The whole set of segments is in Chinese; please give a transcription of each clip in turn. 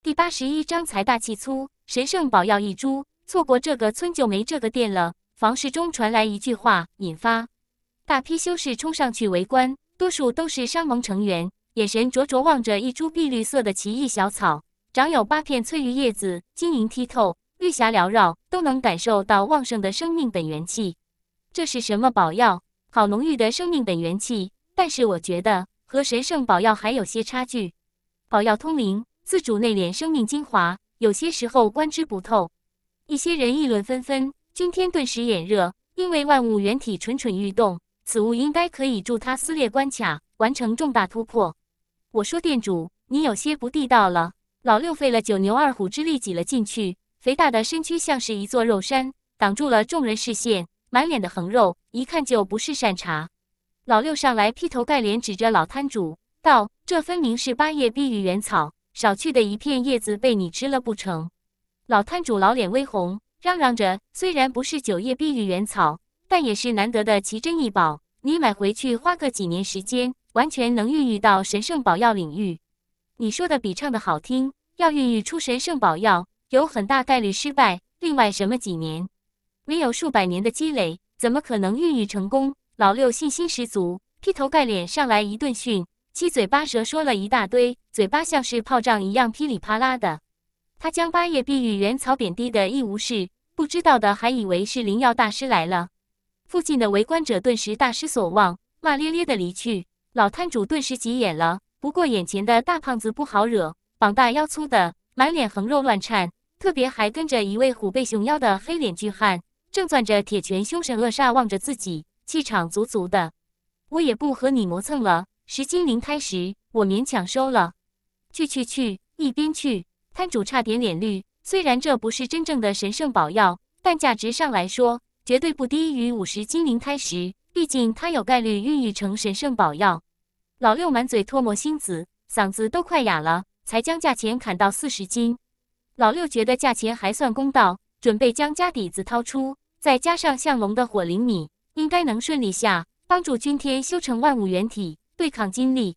第八十一章财大气粗，神圣宝药一株，错过这个村就没这个店了。房室中传来一句话，引发大批修士冲上去围观，多数都是商盟成员，眼神灼灼望着一株碧绿色的奇异小草，长有八片翠玉叶子，晶莹剔透，绿霞缭绕，都能感受到旺盛的生命本源气。这是什么宝药？好浓郁的生命本源气，但是我觉得和神圣宝药还有些差距。宝药通灵，自主内敛生命精华，有些时候观之不透。一些人议论纷纷，君天顿时眼热，因为万物原体蠢蠢欲动，此物应该可以助他撕裂关卡，完成重大突破。我说店主，你有些不地道了。老六费了九牛二虎之力挤了进去，肥大的身躯像是一座肉山，挡住了众人视线。满脸的横肉，一看就不是善茬。老六上来劈头盖脸指着老摊主道：“这分明是八叶碧玉原草，少去的一片叶子被你吃了不成？”老摊主老脸微红，嚷嚷着：“虽然不是九叶碧玉原草，但也是难得的奇珍异宝。你买回去花个几年时间，完全能孕育到神圣宝药领域。你说的比唱的好听，要孕育出神圣宝药，有很大概率失败。另外，什么几年？”没有数百年的积累，怎么可能孕育成功？老六信心十足，劈头盖脸上来一顿训，七嘴八舌说了一大堆，嘴巴像是炮仗一样噼里啪啦的。他将八叶碧玉原草贬低的一无是，不知道的还以为是灵药大师来了。附近的围观者顿时大失所望，骂咧咧的离去。老摊主顿时急眼了，不过眼前的大胖子不好惹，膀大腰粗的，满脸横肉乱颤，特别还跟着一位虎背熊腰的黑脸巨汉。正攥着铁拳，凶神恶煞望着自己，气场足足的。我也不和你磨蹭了。十金灵胎石，我勉强收了。去去去，一边去！摊主差点脸绿。虽然这不是真正的神圣宝药，但价值上来说，绝对不低于五十金灵胎石。毕竟它有概率孕育成神圣宝药。老六满嘴唾沫星子，嗓子都快哑了，才将价钱砍到四十金。老六觉得价钱还算公道，准备将家底子掏出。再加上向龙的火灵米，应该能顺利下，帮助君天修成万物原体，对抗金力。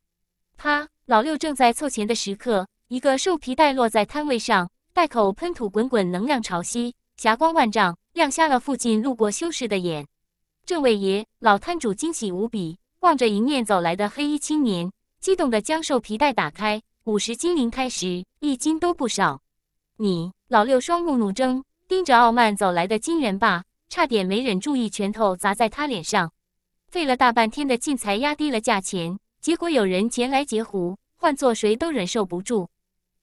啪！老六正在凑钱的时刻，一个兽皮袋落在摊位上，袋口喷吐滚滚能量潮汐，霞光万丈，亮瞎了附近路过修士的眼。这位爷，老摊主惊喜无比，望着迎面走来的黑衣青年，激动地将兽皮袋打开，五十金灵开始，一斤都不少。你，老六双目怒睁，盯着傲慢走来的金元霸。差点没忍住，一拳头砸在他脸上。费了大半天的劲才压低了价钱，结果有人前来截胡，换做谁都忍受不住。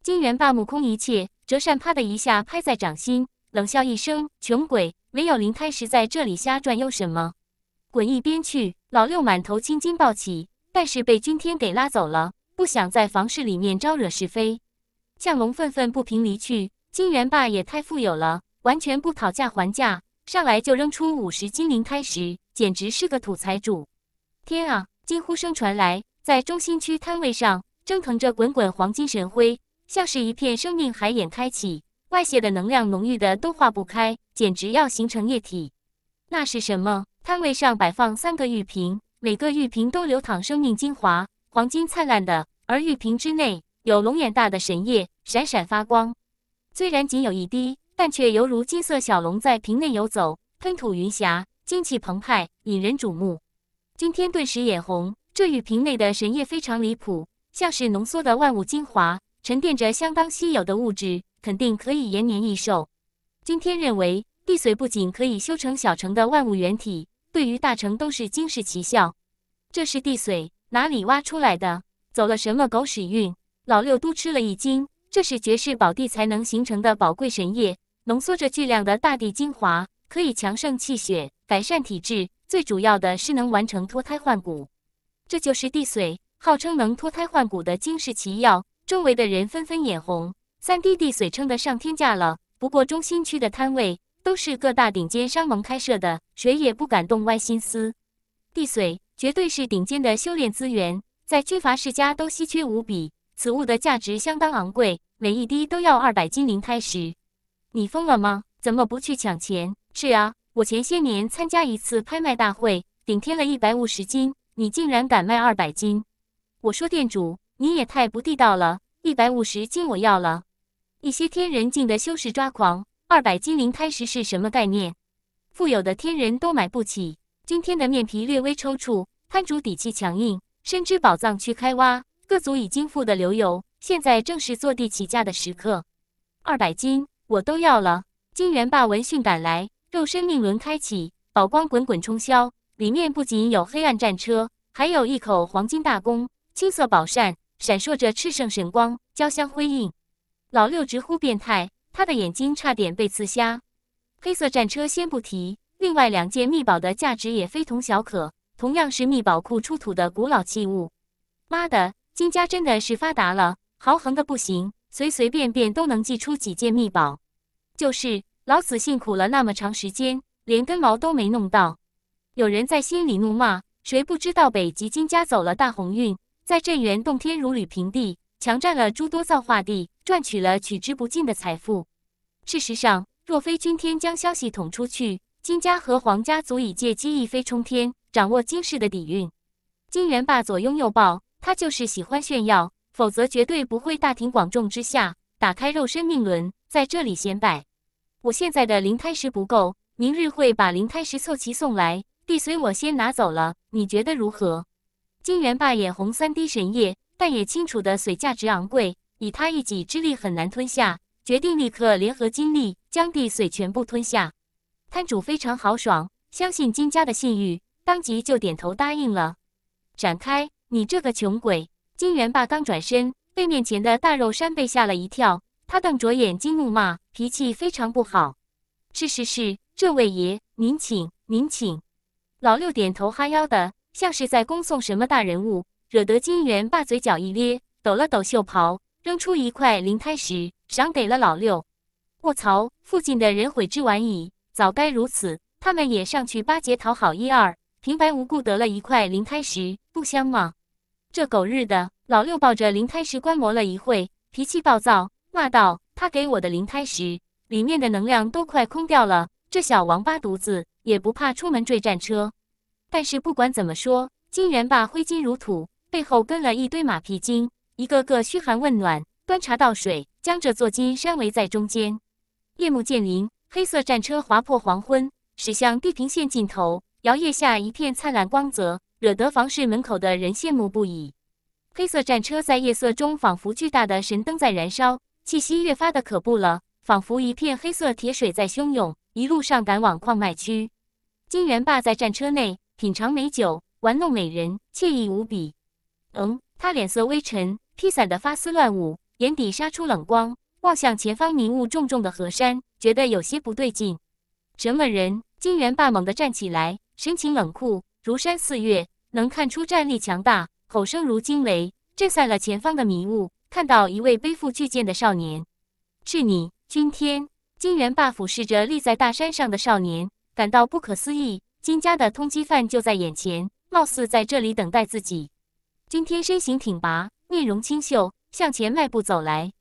金元霸目空一切，折扇啪的一下拍在掌心，冷笑一声：“穷鬼，没有灵胎石在这里瞎转悠什么？滚一边去！”老六满头青筋暴起，但是被君天给拉走了，不想在房室里面招惹是非。向龙愤愤不平离去，金元霸也太富有了，完全不讨价还价。上来就扔出五十金灵胎石，简直是个土财主！天啊！惊呼声传来，在中心区摊位上蒸腾着滚滚黄金神辉，像是一片生命海眼开启，外泄的能量浓郁的都化不开，简直要形成液体。那是什么？摊位上摆放三个玉瓶，每个玉瓶都流淌生命精华，黄金灿烂的，而玉瓶之内有龙眼大的神液，闪闪发光。虽然仅有一滴。但却犹如金色小龙在瓶内游走，喷吐云霞，精气澎湃，引人瞩目。君天顿时眼红，这玉瓶内的神液非常离谱，像是浓缩的万物精华，沉淀着相当稀有的物质，肯定可以延年益寿。君天认为，地髓不仅可以修成小成的万物原体，对于大成都是惊世奇效。这是地髓，哪里挖出来的？走了什么狗屎运？老六都吃了一惊，这是绝世宝地才能形成的宝贵神液。浓缩着巨量的大地精华，可以强盛气血，改善体质，最主要的是能完成脱胎换骨。这就是地髓，号称能脱胎换骨的惊世奇药。周围的人纷纷眼红，三滴地髓称得上天价了。不过中心区的摊位都是各大顶尖商盟开设的，谁也不敢动歪心思。地髓绝对是顶尖的修炼资源，在军阀世家都稀缺无比。此物的价值相当昂贵，每一滴都要二百金灵胎石。你疯了吗？怎么不去抢钱？是啊，我前些年参加一次拍卖大会，顶天了一百五十斤，你竟然敢卖二百斤！我说店主，你也太不地道了，一百五十斤我要了。一些天人境的修士抓狂，二百金灵胎石是什么概念？富有的天人都买不起。今天的面皮略微抽搐，摊主底气强硬，深知宝藏区开挖，各族已经富得流油，现在正是坐地起价的时刻。二百斤，我都要了。金元霸闻讯赶来，肉身命轮开启，宝光滚滚冲霄，里面不仅有黑暗战车，还有一口黄金大弓，青色宝扇闪烁着炽盛神光，交相辉映。老六直呼变态，他的眼睛差点被刺瞎。黑色战车先不提，另外两件秘宝的价值也非同小可，同样是秘宝库出土的古老器物。妈的，金家真的是发达了，豪横的不行，随随便便都能寄出几件秘宝。就是老子辛苦了那么长时间，连根毛都没弄到。有人在心里怒骂：谁不知道北极金家走了大鸿运，在镇元洞天如履平地。强占了诸多造化地，赚取了取之不尽的财富。事实上，若非君天将消息捅出去，金家和皇家足以借机一飞冲天，掌握金氏的底蕴。金元霸左拥右抱，他就是喜欢炫耀，否则绝对不会大庭广众之下打开肉身命轮，在这里显摆。我现在的灵胎石不够，明日会把灵胎石凑齐送来，地随我先拿走了，你觉得如何？金元霸眼红三滴神液。但也清楚的，髓价值昂贵，以他一己之力很难吞下，决定立刻联合金力将地髓全部吞下。摊主非常豪爽，相信金家的信誉，当即就点头答应了。展开，你这个穷鬼！金元霸刚转身，被面前的大肉山被吓了一跳，他瞪着眼睛怒骂，脾气非常不好。是是是，这位爷，您请，您请。老六点头哈腰的，像是在恭送什么大人物。惹得金元霸嘴角一咧，抖了抖袖袍，扔出一块灵胎石，赏给了老六。卧槽！附近的人悔之晚矣，早该如此，他们也上去巴结讨好一二，平白无故得了一块灵胎石，不香吗？这狗日的！老六抱着灵胎石观摩了一会，脾气暴躁，骂道：“他给我的灵胎石里面的能量都快空掉了，这小王八犊子也不怕出门坠战车。”但是不管怎么说，金元霸挥金如土。背后跟了一堆马屁精，一个个嘘寒问暖，端茶倒水，将这座金山围在中间。夜幕渐临，黑色战车划破黄昏，驶向地平线尽头，摇曳下一片灿烂光泽，惹得房市门口的人羡慕不已。黑色战车在夜色中，仿佛巨大的神灯在燃烧，气息越发的可怖了，仿佛一片黑色铁水在汹涌，一路上赶往矿脉区。金元霸在战车内品尝美酒，玩弄美人，惬意无比。嗯，他脸色微沉，披散的发丝乱舞，眼底杀出冷光，望向前方迷雾重重的河山，觉得有些不对劲。什么人？金元霸猛地站起来，神情冷酷，如山似月，能看出战力强大，吼声如惊雷，震散了前方的迷雾。看到一位背负巨剑的少年，是你，君天。金元霸俯视着立在大山上的少年，感到不可思议。金家的通缉犯就在眼前，貌似在这里等待自己。君天身形挺拔，面容清秀，向前迈步走来。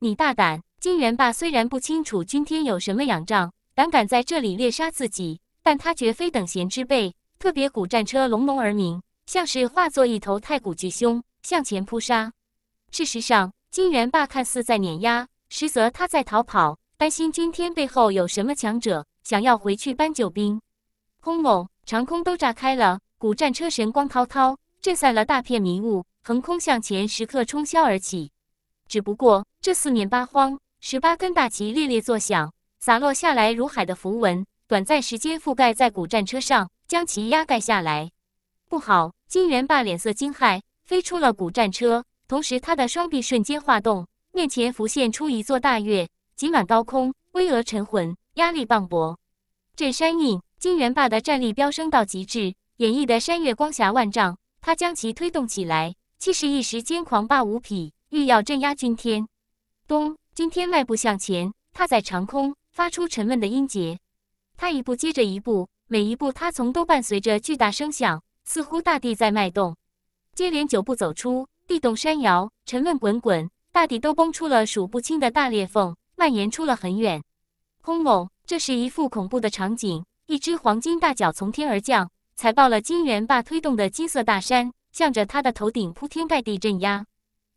你大胆！金元霸虽然不清楚君天有什么仰仗，胆敢在这里猎杀自己，但他绝非等闲之辈。特别古战车隆隆而鸣，像是化作一头太古巨凶向前扑杀。事实上，金元霸看似在碾压，实则他在逃跑，担心君天背后有什么强者，想要回去搬救兵。轰隆！长空都炸开了，古战车神光滔滔。震散了大片迷雾，横空向前，时刻冲霄而起。只不过这四面八荒，十八根大旗猎猎作响，洒落下来如海的符文，短暂时间覆盖在古战车上，将其压盖下来。不好！金元霸脸色惊骇，飞出了古战车，同时他的双臂瞬间化动，面前浮现出一座大月，挤满高空，巍峨沉浑，压力磅礴。镇山印，金元霸的战力飙升到极致，演绎的山岳光霞万丈。他将其推动起来，气势一时间狂霸无匹，欲要镇压君天。咚！君天迈步向前，踏在长空，发出沉闷的音节。他一步接着一步，每一步他从都伴随着巨大声响，似乎大地在脉动。接连九步走出，地动山摇，沉闷滚滚，大地都崩出了数不清的大裂缝，蔓延出了很远。轰隆！这是一幅恐怖的场景，一只黄金大脚从天而降。踩爆了金元霸推动的金色大山，向着他的头顶铺天盖地镇压。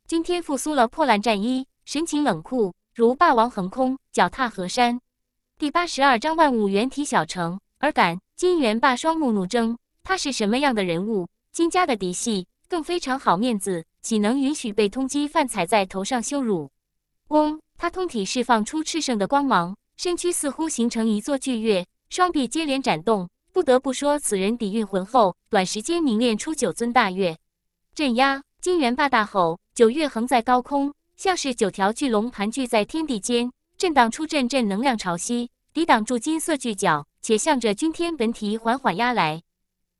君天复苏了破烂战衣，神情冷酷，如霸王横空，脚踏河山。第八十二章万物原体小城。而感金元霸双目怒睁，他是什么样的人物？金家的嫡系，更非常好面子，岂能允许被通缉犯踩在头上羞辱？嗡！他通体释放出炽盛的光芒，身躯似乎形成一座巨月，双臂接连展动。不得不说，此人底蕴浑厚，短时间凝练出九尊大月。镇压！金元霸大吼，九月横在高空，像是九条巨龙盘踞在天地间，震荡出阵阵能量潮汐，抵挡住金色巨角。且向着君天本体缓缓压来，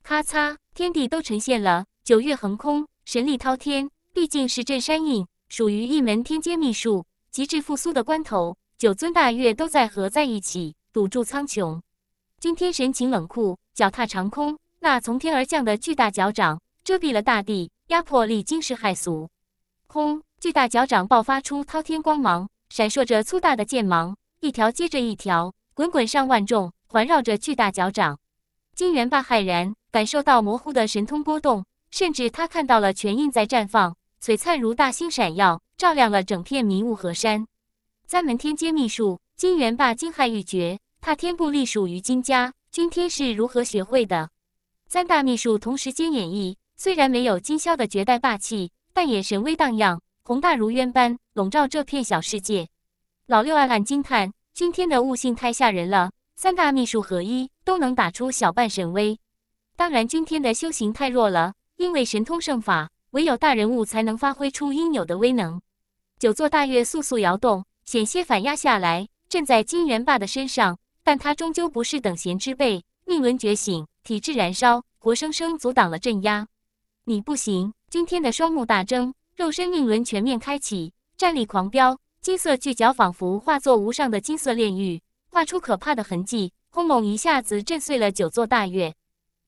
咔嚓，天地都呈现了。九月横空，神力滔天，毕竟是镇山印，属于一门天阶秘术。极致复苏的关头，九尊大月都在合在一起，堵住苍穹。今天神情冷酷，脚踏长空，那从天而降的巨大脚掌遮蔽了大地，压迫力惊世骇俗。轰！巨大脚掌爆发出滔天光芒，闪烁着粗大的剑芒，一条接着一条，滚滚上万重。环绕着巨大脚掌，金元霸骇然感受到模糊的神通波动，甚至他看到了全印在绽放，璀璨如大星闪耀，照亮了整片迷雾河山。三门天阶秘术，金元霸惊骇欲绝。他天不隶属于金家，君天是如何学会的？三大秘术同时间演绎，虽然没有金霄的绝代霸气，但也神威荡漾，宏大如渊般笼罩这片小世界。老六暗暗惊叹，君天的悟性太吓人了。三大秘术合一，都能打出小半神威。当然，君天的修行太弱了，因为神通圣法，唯有大人物才能发挥出应有的威能。九座大月簌簌摇动，险些反压下来，震在金元霸的身上。但他终究不是等闲之辈，命轮觉醒，体质燃烧，活生生阻挡了镇压。你不行！君天的双目大睁，肉身命轮全面开启，战力狂飙，金色巨角仿佛化作无上的金色炼狱。画出可怕的痕迹，轰隆一下子震碎了九座大月。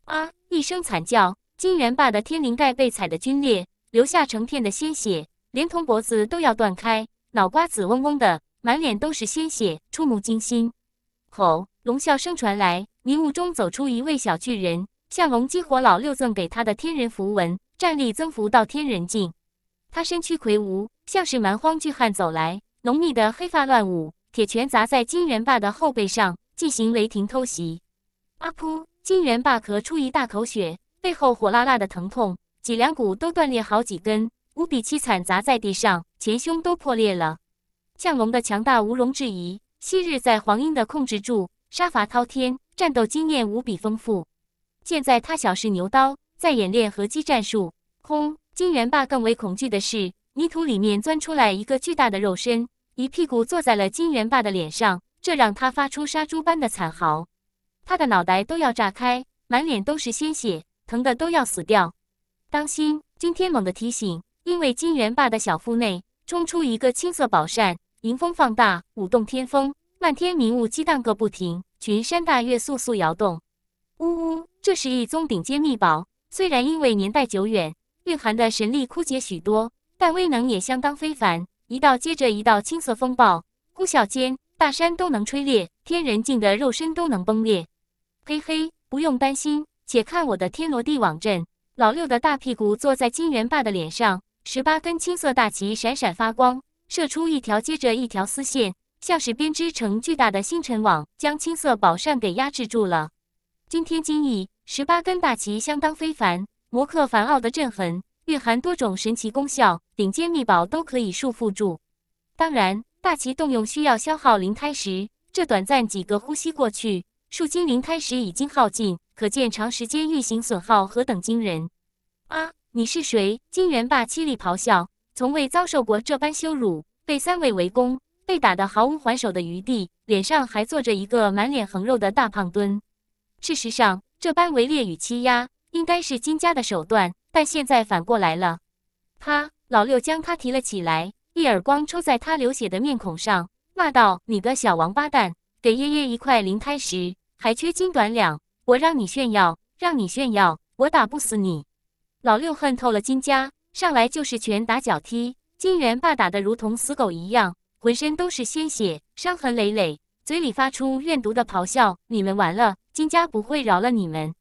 啊！一声惨叫，金元霸的天灵盖被踩得皲裂，留下成片的鲜血，连同脖子都要断开，脑瓜子嗡嗡的，满脸都是鲜血，触目惊心。吼！龙啸声传来，迷雾中走出一位小巨人，向龙激活老六赠给他的天人符文，战力增幅到天人境。他身躯魁梧，像是蛮荒巨汉走来，浓密的黑发乱舞。铁拳砸在金元霸的后背上，进行雷霆偷袭。啊噗！金元霸咳出一大口血，背后火辣辣的疼痛，脊梁骨都断裂好几根，无比凄惨，砸在地上，前胸都破裂了。向龙的强大毋容置疑，昔日在黄英的控制住，杀伐滔天，战斗经验无比丰富。现在他小试牛刀，在演练合击战术。轰！金元霸更为恐惧的是，泥土里面钻出来一个巨大的肉身。一屁股坐在了金元霸的脸上，这让他发出杀猪般的惨嚎，他的脑袋都要炸开，满脸都是鲜血，疼得都要死掉。当心！君天猛地提醒，因为金元霸的小腹内冲出一个青色宝扇，迎风放大，舞动天风，漫天迷雾激荡个不停，群山大岳簌簌摇动。呜呜，这是一宗顶尖秘宝，虽然因为年代久远，蕴含的神力枯竭许多，但威能也相当非凡。一道接着一道青色风暴，呼啸间，大山都能吹裂，天人境的肉身都能崩裂。嘿嘿，不用担心，且看我的天罗地网阵。老六的大屁股坐在金元霸的脸上，十八根青色大旗闪闪发光，射出一条接着一条丝线，像是编织成巨大的星辰网，将青色宝扇给压制住了。惊天惊异，十八根大旗相当非凡，摩克凡奥的震痕。蕴含多种神奇功效，顶尖秘宝都可以束缚住。当然，大旗动用需要消耗灵胎石，这短暂几个呼吸过去，树精灵胎石已经耗尽，可见长时间运行损耗何等惊人。啊！你是谁？金元霸凄厉咆哮，从未遭受过这般羞辱，被三位围攻，被打得毫无还手的余地，脸上还坐着一个满脸横肉的大胖墩。事实上，这般围猎与欺压，应该是金家的手段。但现在反过来了，啪！老六将他提了起来，一耳光抽在他流血的面孔上，骂道：“你个小王八蛋，给爷爷一块灵胎石，还缺斤短两！我让你炫耀，让你炫耀，我打不死你！”老六恨透了金家，上来就是拳打脚踢，金元霸打得如同死狗一样，浑身都是鲜血，伤痕累累，嘴里发出怨毒的咆哮：“你们完了，金家不会饶了你们！”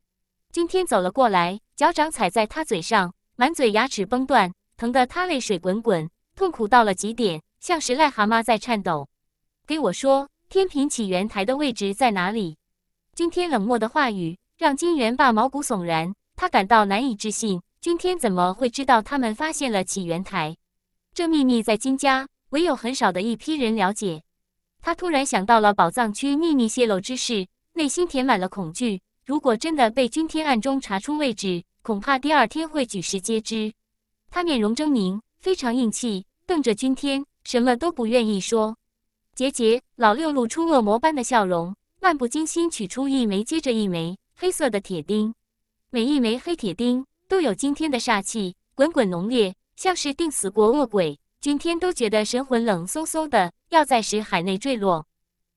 今天走了过来。脚掌踩在他嘴上，满嘴牙齿崩断，疼得他泪水滚滚，痛苦到了极点，像是癞蛤蟆在颤抖。给我说，天平起源台的位置在哪里？君天冷漠的话语让金元霸毛骨悚然，他感到难以置信。君天怎么会知道他们发现了起源台？这秘密在金家唯有很少的一批人了解。他突然想到了宝藏区秘密泄露之事，内心填满了恐惧。如果真的被君天暗中查出位置，恐怕第二天会举世皆知。他面容狰狞，非常硬气，瞪着君天，什么都不愿意说。杰杰老六露出恶魔般的笑容，漫不经心取出一枚接着一枚黑色的铁钉，每一枚黑铁钉都有惊天的煞气，滚滚浓烈，像是定死过恶鬼。君天都觉得神魂冷飕飕的，要在石海内坠落。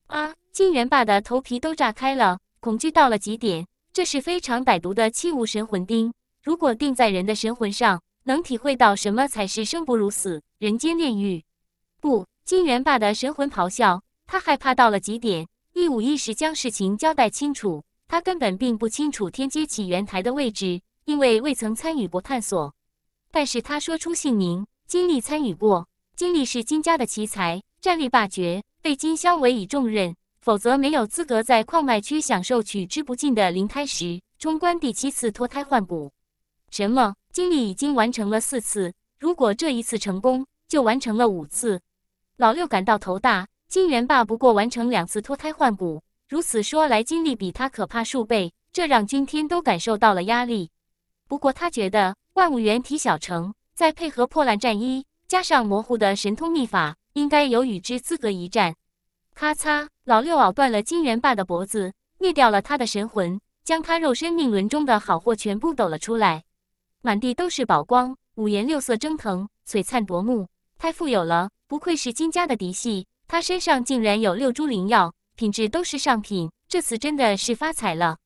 啊！金元霸的头皮都炸开了，恐惧到了极点。这是非常歹毒的器物神魂钉，如果钉在人的神魂上，能体会到什么才是生不如死，人间炼狱。不。金元霸的神魂咆哮，他害怕到了极点，一五一十将事情交代清楚。他根本并不清楚天阶起源台的位置，因为未曾参与过探索。但是他说出姓名，金力参与过。金力是金家的奇才，战力霸绝，被金宵委以重任，否则没有资格在矿脉区享受取之不尽的灵胎石，冲关第七次脱胎换骨。什么？金力已经完成了四次，如果这一次成功，就完成了五次。老六感到头大，金元霸不过完成两次脱胎换骨，如此说来，金力比他可怕数倍，这让君天都感受到了压力。不过他觉得万物元体小成，再配合破烂战衣，加上模糊的神通秘法，应该有与之资格一战。咔嚓，老六咬断了金元霸的脖子，灭掉了他的神魂，将他肉身命轮中的好货全部抖了出来，满地都是宝光，五颜六色蒸腾，璀璨夺目，太富有了。不愧是金家的嫡系，他身上竟然有六株灵药，品质都是上品。这次真的是发财了。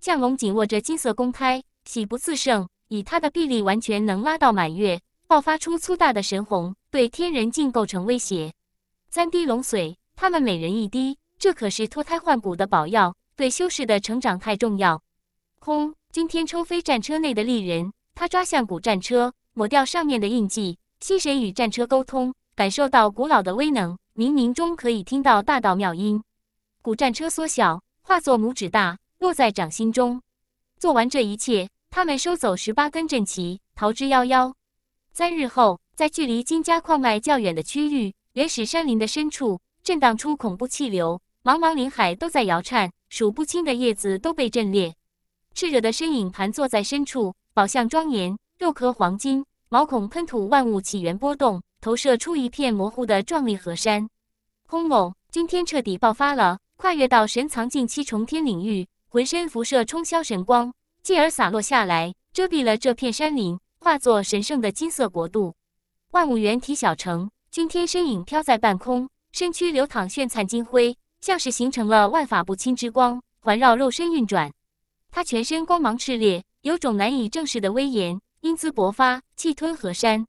降龙紧握着金色公胎，喜不自胜。以他的臂力，完全能拉到满月，爆发出粗大的神虹，对天人境构成威胁。三滴龙髓，他们每人一滴，这可是脱胎换骨的宝药，对修士的成长太重要。轰！今天抽飞战车内的利人，他抓向古战车，抹掉上面的印记，心神与战车沟通。感受到古老的威能，冥冥中可以听到大道妙音。古战车缩小，化作拇指大，落在掌心中。做完这一切，他们收走十八根阵旗，逃之夭夭。三日后，在距离金家矿脉较远的区域，原始山林的深处，震荡出恐怖气流，茫茫林海都在摇颤，数不清的叶子都被震裂。炽热的身影盘坐在深处，宝相庄严，肉壳黄金，毛孔喷吐万物起源波动。投射出一片模糊的壮丽河山，轰隆！今天彻底爆发了，跨越到神藏境七重天领域，浑身辐射冲霄神光，继而洒落下来，遮蔽了这片山林，化作神圣的金色国度。万物元体小城，君天身影飘在半空，身躯流淌炫灿金辉，像是形成了万法不侵之光，环绕肉身运转。他全身光芒炽烈，有种难以正视的威严，英姿勃发，气吞河山。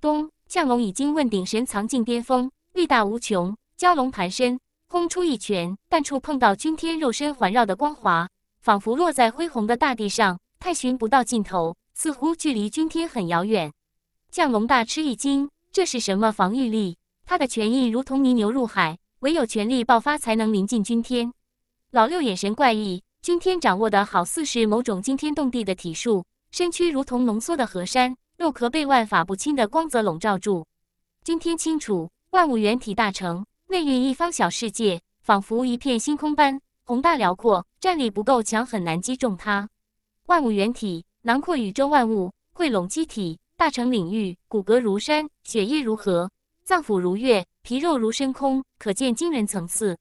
咚！降龙已经问鼎神藏境巅峰，力大无穷。蛟龙盘身，轰出一拳，但触碰到君天肉身环绕的光华，仿佛落在恢宏的大地上，探寻不到尽头，似乎距离君天很遥远。降龙大吃一惊，这是什么防御力？他的权益如同泥牛入海，唯有全力爆发才能临近君天。老六眼神怪异，君天掌握的好似是某种惊天动地的体术，身躯如同浓缩的河山。肉壳被万法不侵的光泽笼罩住。今天清楚，万物元体大成，内蕴一方小世界，仿佛一片星空般宏大辽阔。战力不够强，很难击中它。万物元体囊括宇宙万物，汇拢机体，大成领域。骨骼如山，血液如河，脏腑如月，皮肉如深空，可见惊人层次。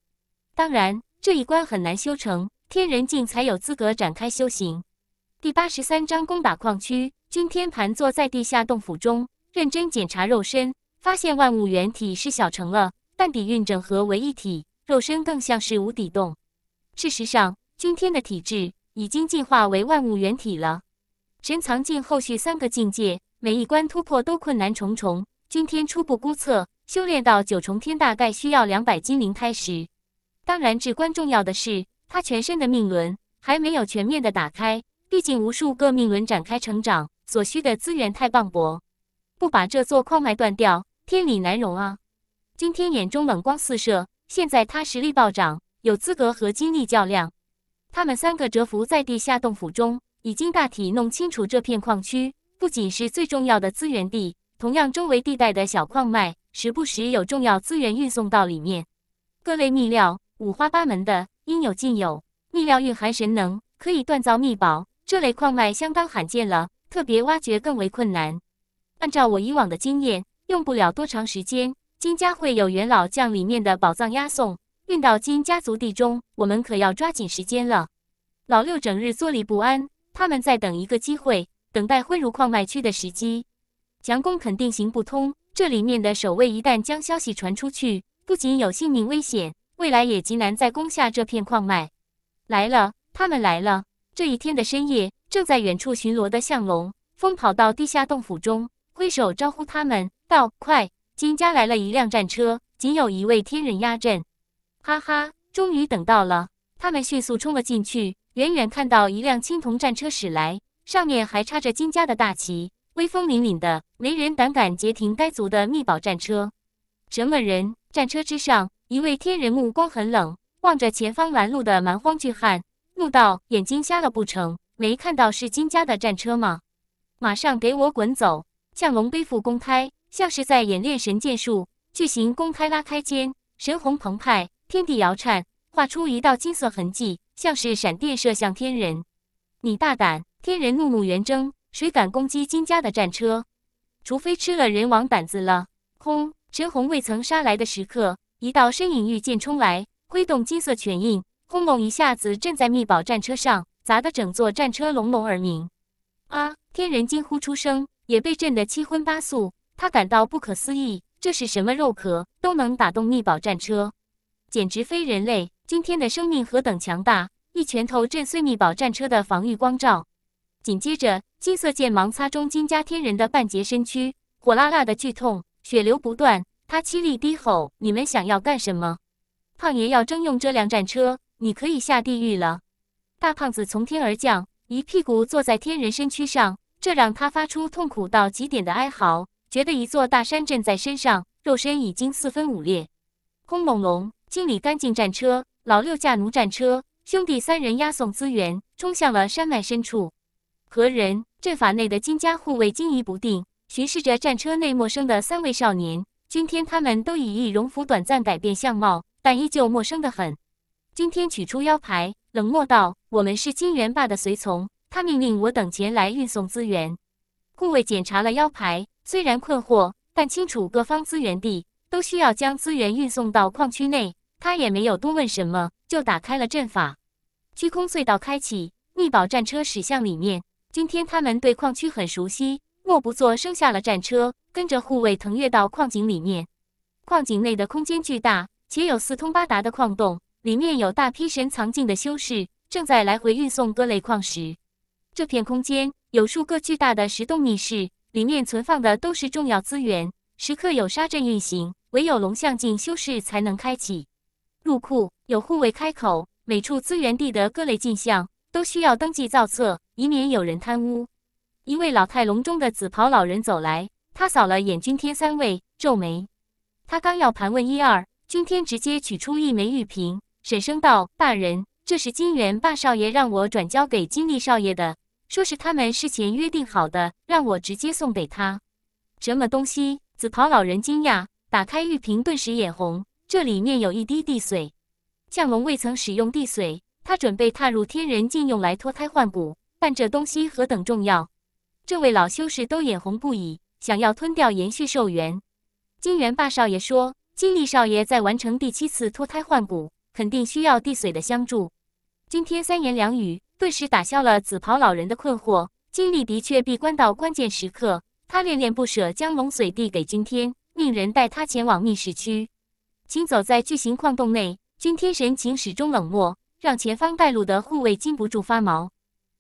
当然，这一关很难修成，天人境才有资格展开修行。第八十三章攻打矿区。君天盘坐在地下洞府中，认真检查肉身，发现万物原体是小成了，但底蕴整合为一体，肉身更像是无底洞。事实上，君天的体质已经进化为万物原体了。神藏境后续三个境界，每一关突破都困难重重。君天初步估测，修炼到九重天大概需要两百金灵胎石。当然，至关重要的是，他全身的命轮还没有全面的打开，毕竟无数个命轮展开成长。所需的资源太磅礴，不把这座矿脉断掉，天理难容啊！今天眼中冷光四射，现在他实力暴涨，有资格和金力较量。他们三个蛰伏在地下洞府中，已经大体弄清楚这片矿区不仅是最重要的资源地，同样周围地带的小矿脉，时不时有重要资源运送到里面。各类秘料五花八门的，应有尽有。秘料蕴含神能，可以锻造秘宝，这类矿脉相当罕见了，特别挖掘更为困难。按照我以往的经验，用不了多长时间，金家会有元老将里面的宝藏押送。运到金家族地中，我们可要抓紧时间了。老六整日坐立不安，他们在等一个机会，等待混入矿脉区的时机。强攻肯定行不通，这里面的守卫一旦将消息传出去，不仅有性命危险，未来也极难再攻下这片矿脉。来了，他们来了。这一天的深夜，正在远处巡逻的向龙风跑到地下洞府中，挥手招呼他们道：“快，金家来了一辆战车，仅有一位天人压阵。”哈哈，终于等到了！他们迅速冲了进去，远远看到一辆青铜战车驶来，上面还插着金家的大旗，威风凛凛的，没人胆敢截停该族的秘宝战车。什么人？战车之上，一位天人目光很冷，望着前方拦路的蛮荒巨汉，怒道：“眼睛瞎了不成？没看到是金家的战车吗？马上给我滚走！”降龙背负公胎，像是在演练神剑术，巨型公胎拉开肩，神虹澎湃。天地摇颤，画出一道金色痕迹，像是闪电射向天人。你大胆！天人怒目圆睁，谁敢攻击金家的战车？除非吃了人王胆子了。轰！神虹未曾杀来的时刻，一道身影御剑冲来，挥动金色拳印，轰隆一下子震在秘宝战车上，砸得整座战车隆隆而鸣。啊！天人惊呼出声，也被震得七荤八素。他感到不可思议，这是什么肉壳，都能打动秘宝战车？简直非人类！今天的生命何等强大！一拳头震碎秘宝战车的防御光罩，紧接着金色剑芒擦中金家天人的半截身躯，火辣辣的剧痛，血流不断。他凄厉低吼：“你们想要干什么？胖爷要征用这辆战车，你可以下地狱了！”大胖子从天而降，一屁股坐在天人身躯上，这让他发出痛苦到极点的哀嚎，觉得一座大山震在身上，肉身已经四分五裂。轰隆隆！清理干净战车，老六驾奴战车，兄弟三人押送资源，冲向了山脉深处。何人？阵法内的金家护卫惊疑不定，巡视着战车内陌生的三位少年。今天他们都以易容服短暂改变相貌，但依旧陌生的很。今天取出腰牌，冷漠道：“我们是金元霸的随从，他命令我等前来运送资源。”护卫检查了腰牌，虽然困惑，但清楚各方资源地都需要将资源运送到矿区内。他也没有多问什么，就打开了阵法。虚空隧道开启，秘宝战车驶向里面。今天他们对矿区很熟悉，默不作声下了战车，跟着护卫腾跃到矿井里面。矿井内的空间巨大，且有四通八达的矿洞，里面有大批神藏境的修士正在来回运送各类矿石。这片空间有数个巨大的石洞密室，里面存放的都是重要资源，时刻有沙阵运行，唯有龙象境修士才能开启。入库有护卫开口，每处资源地的各类进项都需要登记造册，以免有人贪污。一位老态龙钟的紫袍老人走来，他扫了眼君天三位，皱眉。他刚要盘问一二，君天直接取出一枚玉瓶，沈声道：“大人，这是金元霸少爷让我转交给金立少爷的，说是他们事前约定好的，让我直接送给他。”什么东西？紫袍老人惊讶，打开玉瓶，顿时眼红。这里面有一滴地髓，向龙未曾使用地髓，他准备踏入天人境用来脱胎换骨，但这东西何等重要，这位老修士都眼红不已，想要吞掉延续寿元。金元霸少爷说，金立少爷在完成第七次脱胎换骨，肯定需要地髓的相助。今天三言两语，顿时打消了紫袍老人的困惑。金力的确闭关到关键时刻，他恋恋不舍，将龙髓递给君天，命人带他前往密室区。行走在巨型矿洞内，君天神情始终冷漠，让前方带路的护卫禁不住发毛。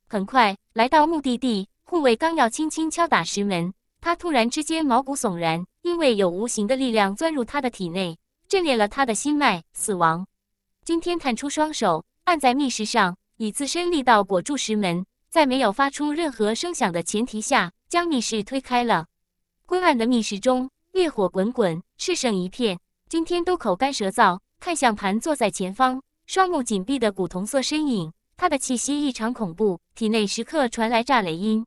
很快来到目的地，护卫刚要轻轻敲打石门，他突然之间毛骨悚然，因为有无形的力量钻入他的体内，震裂了他的心脉，死亡。今天探出双手，按在密室上，以自身力道裹住石门，在没有发出任何声响的前提下，将密室推开了。昏暗的密室中，烈火滚滚，赤盛一片。今天都口干舌燥，看向盘坐在前方、双目紧闭的古铜色身影，他的气息异常恐怖，体内时刻传来炸雷音。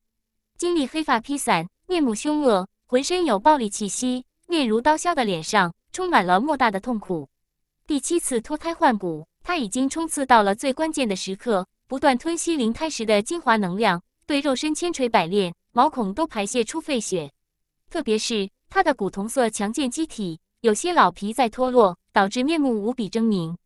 经历黑发披散，面目凶恶，浑身有暴力气息，面如刀削的脸上充满了莫大的痛苦。第七次脱胎换骨，他已经冲刺到了最关键的时刻，不断吞吸灵胎时的精华能量，对肉身千锤百炼，毛孔都排泄出废血。特别是他的古铜色强健机体。有些老皮在脱落，导致面目无比狰狞。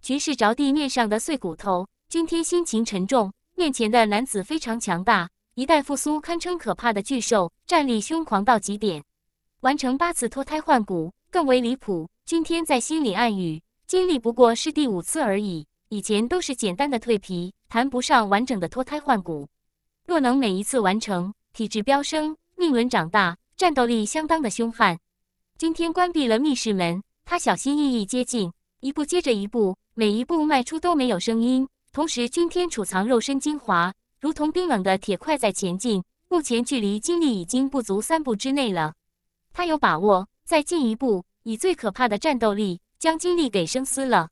局势着地面上的碎骨头，君天心情沉重。面前的男子非常强大，一代复苏，堪称可怕的巨兽，战力凶狂到极点。完成八次脱胎换骨更为离谱。君天在心里暗语：经历不过是第五次而已，以前都是简单的蜕皮，谈不上完整的脱胎换骨。若能每一次完成，体质飙升，命轮长大，战斗力相当的凶悍。今天关闭了密室门，他小心翼翼接近，一步接着一步，每一步迈出都没有声音。同时，君天储藏肉身精华，如同冰冷的铁块在前进。目前距离精力已经不足三步之内了，他有把握再进一步，以最可怕的战斗力将金力给生撕了。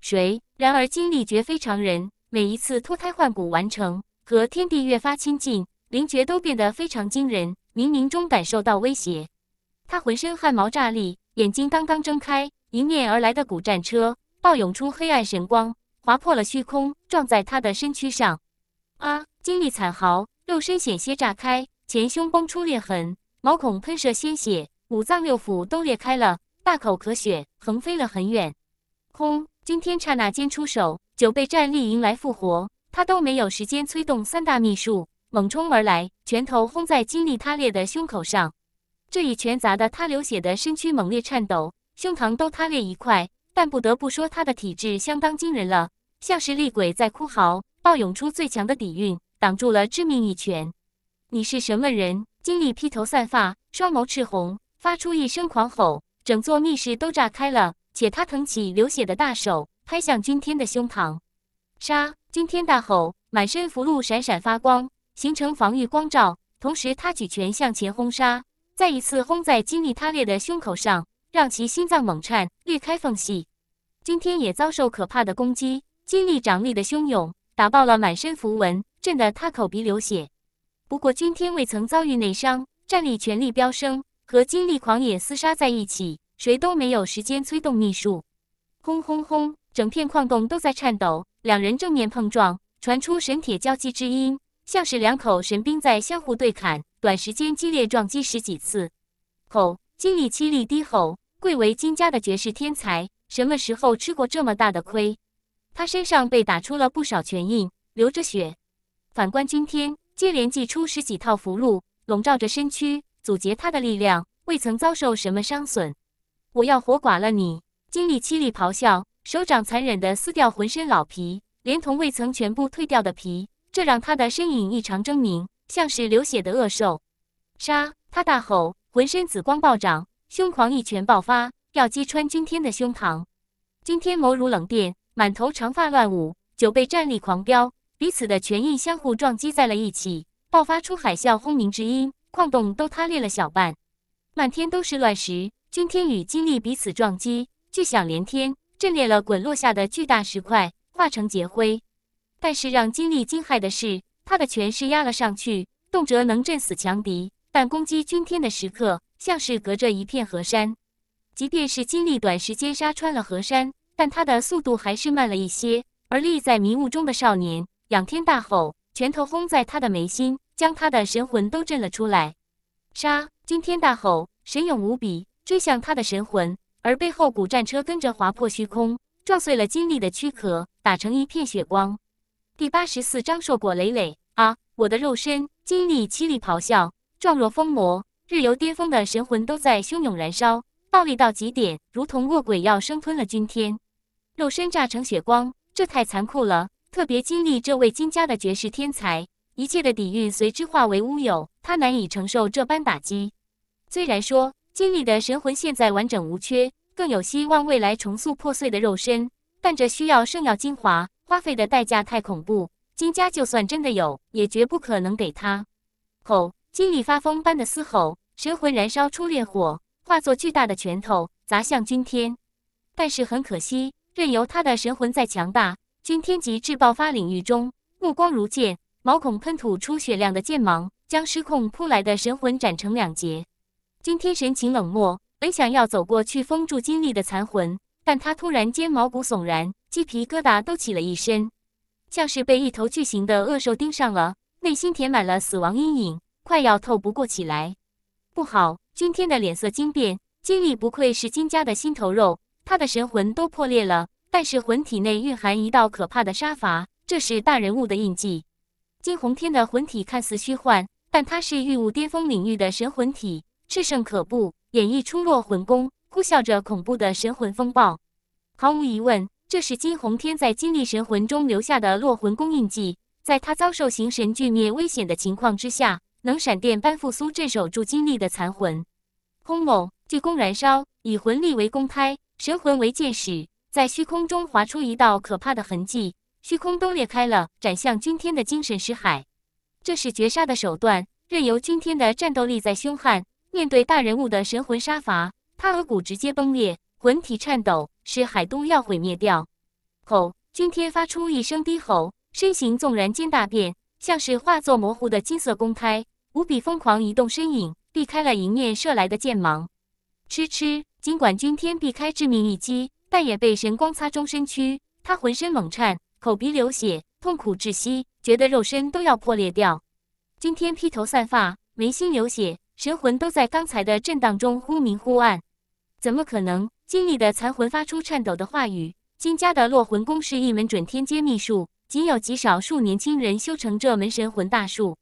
谁？然而金力绝非常人，每一次脱胎换骨完成，和天地越发亲近，灵觉都变得非常惊人，冥冥中感受到威胁。他浑身汗毛炸立，眼睛刚刚睁开，迎面而来的古战车暴涌出黑暗神光，划破了虚空，撞在他的身躯上。啊！经历惨嚎，肉身险些炸开，前胸崩出裂痕，毛孔喷射鲜血，五脏六腑都裂开了，大口咳血，横飞了很远。轰！君天刹那间出手，九倍战力迎来复活，他都没有时间催动三大秘术，猛冲而来，拳头轰在金力塌裂的胸口上。这一拳砸得他流血的身躯猛烈颤抖，胸膛都塌裂一块。但不得不说，他的体质相当惊人了，像是厉鬼在哭嚎，暴涌出最强的底蕴，挡住了致命一拳。你是什么人？金力披头散发，双眸赤红，发出一声狂吼，整座密室都炸开了。且他腾起流血的大手，拍向君天的胸膛。杀！君天大吼，满身符箓闪闪发光，形成防御光罩。同时，他举拳向前轰杀。再一次轰在金力塌裂的胸口上，让其心脏猛颤，裂开缝隙。今天也遭受可怕的攻击，金力掌力的汹涌，打爆了满身符文，震得他口鼻流血。不过今天未曾遭遇内伤，战力全力飙升，和金力狂野厮杀在一起，谁都没有时间催动秘术。轰轰轰，整片矿洞都在颤抖，两人正面碰撞，传出神铁交击之音，像是两口神兵在相互对砍。短时间激烈撞击十几次，吼！金力凄厉低吼，贵为金家的绝世天才，什么时候吃过这么大的亏？他身上被打出了不少拳印，流着血。反观今天，接连祭出十几套符箓，笼罩着身躯，阻截他的力量，未曾遭受什么伤损。我要活剐了你！金力凄厉咆哮，手掌残忍地撕掉浑身老皮，连同未曾全部蜕掉的皮，这让他的身影异常狰狞。像是流血的恶兽，杀！他大吼，浑身紫光暴涨，凶狂一拳爆发，要击穿君天的胸膛。君天眸如冷电，满头长发乱舞，九倍战力狂飙，彼此的拳印相互撞击在了一起，爆发出海啸轰鸣之音，矿洞都塌裂了小半，满天都是乱石。君天与金力彼此撞击，巨响连天，震裂了滚落下的巨大石块，化成劫灰。但是让金力惊骇的是。他的拳势压了上去，动辄能震死强敌，但攻击君天的时刻，像是隔着一片河山。即便是金力短时间杀穿了河山，但他的速度还是慢了一些。而立在迷雾中的少年仰天大吼，拳头轰在他的眉心，将他的神魂都震了出来。杀！君天大吼，神勇无比，追向他的神魂，而背后古战车跟着划破虚空，撞碎了金力的躯壳，打成一片血光。第八十四章硕果累累啊！我的肉身金力凄厉咆哮，状若疯魔，日游巅峰的神魂都在汹涌燃烧，暴力到极点，如同恶鬼要生吞了君天。肉身炸成血光，这太残酷了。特别经历这位金家的绝世天才，一切的底蕴随之化为乌有，他难以承受这般打击。虽然说金力的神魂现在完整无缺，更有希望未来重塑破碎的肉身，但这需要圣药精华。花费的代价太恐怖，金家就算真的有，也绝不可能给他。吼！金力发疯般的嘶吼，神魂燃烧出烈火，化作巨大的拳头，砸向君天。但是很可惜，任由他的神魂再强大，君天极致爆发领域中，目光如剑，毛孔喷吐出雪亮的剑芒，将失控扑来的神魂斩成两截。君天神情冷漠，本想要走过去封住金力的残魂，但他突然间毛骨悚然，鸡皮疙瘩都起了一身，像是被一头巨型的恶兽盯上了，内心填满了死亡阴影，快要透不过气来。不好！君天的脸色惊变，金力不愧是金家的心头肉，他的神魂都破裂了，但是魂体内蕴含一道可怕的杀伐，这是大人物的印记。金鸿天的魂体看似虚幻，但他是御物巅峰领域的神魂体。炽盛可怖，演绎出落魂功，呼啸着恐怖的神魂风暴。毫无疑问，这是金鸿天在金力神魂中留下的落魂功印记。在他遭受形神俱灭危险的情况之下，能闪电般复苏镇守住金力的残魂。轰隆，巨弓燃烧，以魂力为弓胎，神魂为箭矢，在虚空中划出一道可怕的痕迹，虚空都裂开了，斩向君天的精神尸海。这是绝杀的手段，任由君天的战斗力再凶悍。面对大人物的神魂杀伐，他额骨直接崩裂，魂体颤抖，是海都要毁灭掉。吼！君天发出一声低吼，身形纵然间大变，像是化作模糊的金色公胎，无比疯狂移动身影，避开了迎面射来的剑芒。吃吃！尽管君天避开致命一击，但也被神光擦中身躯，他浑身猛颤，口鼻流血，痛苦窒息，觉得肉身都要破裂掉。君天披头散发，眉心流血。神魂都在刚才的震荡中忽明忽暗，怎么可能？金力的残魂发出颤抖的话语：“金家的落魂功是一门准天阶秘术，仅有极少数年轻人修成这门神魂大术。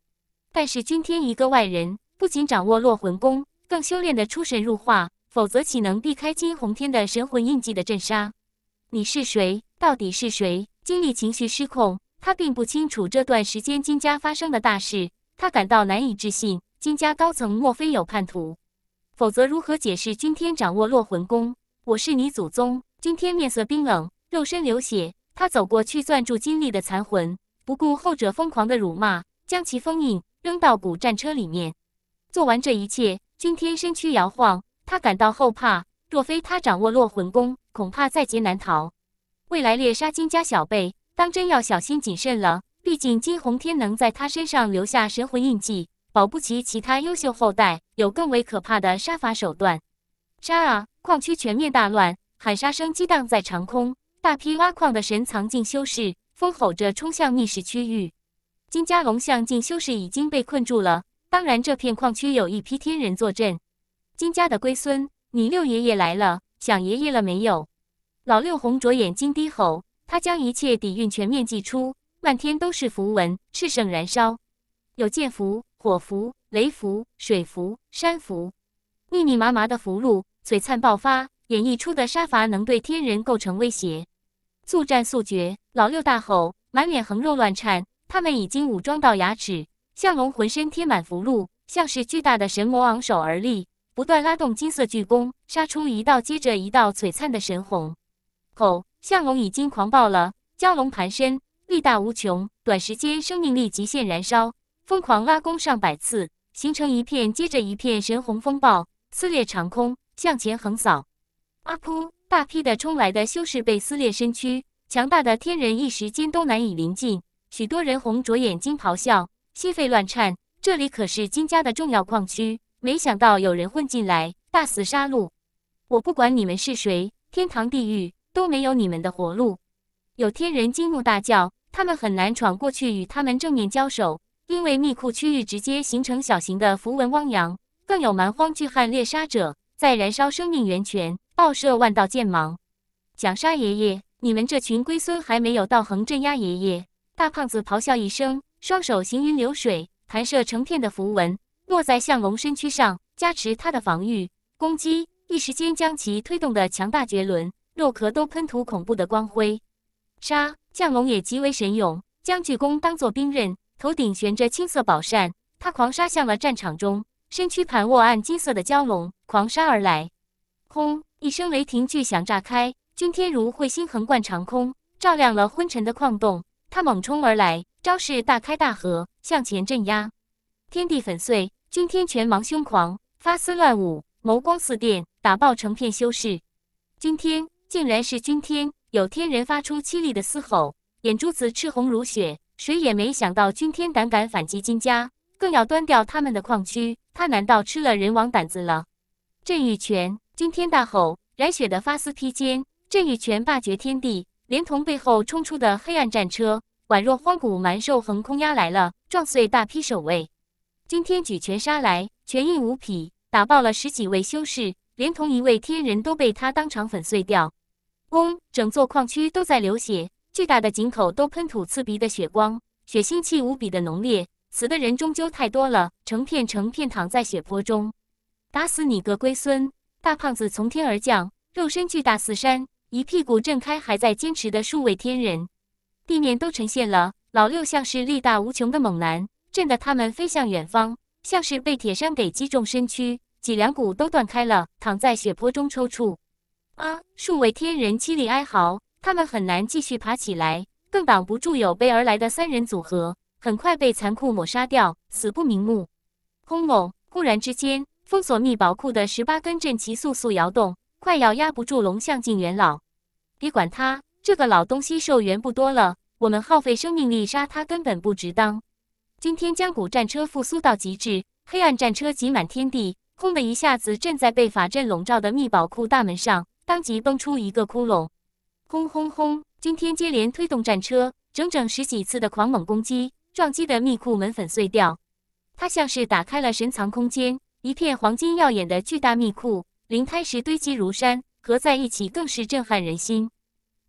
但是君天一个外人，不仅掌握落魂功，更修炼的出神入化，否则岂能避开金鸿天的神魂印记的镇杀？你是谁？到底是谁？”金力情绪失控，他并不清楚这段时间金家发生的大事，他感到难以置信。金家高层莫非有叛徒？否则如何解释君天掌握落魂功？我是你祖宗！君天面色冰冷，肉身流血。他走过去攥住金力的残魂，不顾后者疯狂的辱骂，将其封印，扔到古战车里面。做完这一切，君天身躯摇晃，他感到后怕。若非他掌握落魂功，恐怕在劫难逃。未来猎杀金家小辈，当真要小心谨慎了。毕竟金鸿天能在他身上留下神魂印记。保不齐其他优秀后代有更为可怕的杀伐手段。杀啊！矿区全面大乱，喊杀声激荡在长空。大批挖矿的神藏进修士疯吼着冲向密室区域。金家龙象进修士已经被困住了。当然，这片矿区有一批天人坐镇。金家的龟孙，你六爷爷来了，想爷爷了没有？老六红着眼睛低吼，他将一切底蕴全面祭出，漫天都是符文，炽盛燃烧，有剑符。火符、雷符、水符、山符，密密麻麻的符箓璀璨爆发，演绎出的杀伐能对天人构成威胁。速战速决！老六大吼，满脸横肉乱颤。他们已经武装到牙齿，向龙浑身贴满符箓，像是巨大的神魔昂首而立，不断拉动金色巨弓，杀出一道接着一道璀璨的神虹。吼！向龙已经狂暴了，蛟龙盘身，力大无穷，短时间生命力极限燃烧。疯狂拉弓上百次，形成一片接着一片神红风暴，撕裂长空，向前横扫。啊噗！大批的冲来的修士被撕裂身躯，强大的天人一时间都难以临近。许多人红着眼睛咆哮，心肺乱颤。这里可是金家的重要矿区，没想到有人混进来，大肆杀戮。我不管你们是谁，天堂地狱都没有你们的活路。有天人惊怒大叫，他们很难闯过去与他们正面交手。因为密库区域直接形成小型的符文汪洋，更有蛮荒巨汉猎杀者在燃烧生命源泉，爆射万道剑芒，想杀爷爷！你们这群龟孙还没有道行镇压爷爷！大胖子咆哮一声，双手行云流水，弹射成片的符文落在向龙身躯上，加持他的防御攻击，一时间将其推动的强大绝伦，肉壳都喷吐恐怖的光辉。杀！降龙也极为神勇，将巨弓当作兵刃。头顶悬着青色宝扇，他狂杀向了战场中，身躯盘卧暗金色的蛟龙，狂杀而来。轰！一声雷霆巨响炸开，君天如彗星横贯长空，照亮了昏沉的矿洞。他猛冲而来，招式大开大合，向前镇压。天地粉碎，君天拳芒凶狂，发丝乱舞，眸光似电，打爆成片修士。君天，竟然是君天！有天人发出凄厉的嘶吼，眼珠子赤红如血。谁也没想到君天胆敢反击金家，更要端掉他们的矿区。他难道吃了人王胆子了？震玉拳！君天大吼，染血的发丝披肩，震玉拳霸绝天地，连同背后冲出的黑暗战车，宛若荒古蛮兽横空压来了，撞碎大批守卫。君天举拳杀来，拳印无匹，打爆了十几位修士，连同一位天人都被他当场粉碎掉。嗡！整座矿区都在流血。巨大的井口都喷吐刺鼻的血光，血腥气无比的浓烈。死的人终究太多了，成片成片躺在血泊中。打死你个龟孙！大胖子从天而降，肉身巨大似山，一屁股震开还在坚持的数位天人。地面都沉陷了。老六像是力大无穷的猛男，震得他们飞向远方，像是被铁山给击中身躯，脊梁骨都断开了，躺在血泊中抽搐。啊！数位天人凄厉哀嚎。他们很难继续爬起来，更挡不住有备而来的三人组合，很快被残酷抹杀掉，死不瞑目。轰隆！忽然之间，封锁密宝库的十八根阵旗速速摇动，快要压不住龙象镜元老。别管他，这个老东西寿元不多了，我们耗费生命力杀他根本不值当。今天江古战车复苏到极致，黑暗战车挤满天地，轰的一下子，镇在被法阵笼罩的密宝库大门上，当即崩出一个窟窿。轰轰轰！今天接连推动战车，整整十几次的狂猛攻击，撞击的密库门粉碎掉。它像是打开了神藏空间，一片黄金耀眼的巨大密库，灵胎石堆积如山，合在一起更是震撼人心。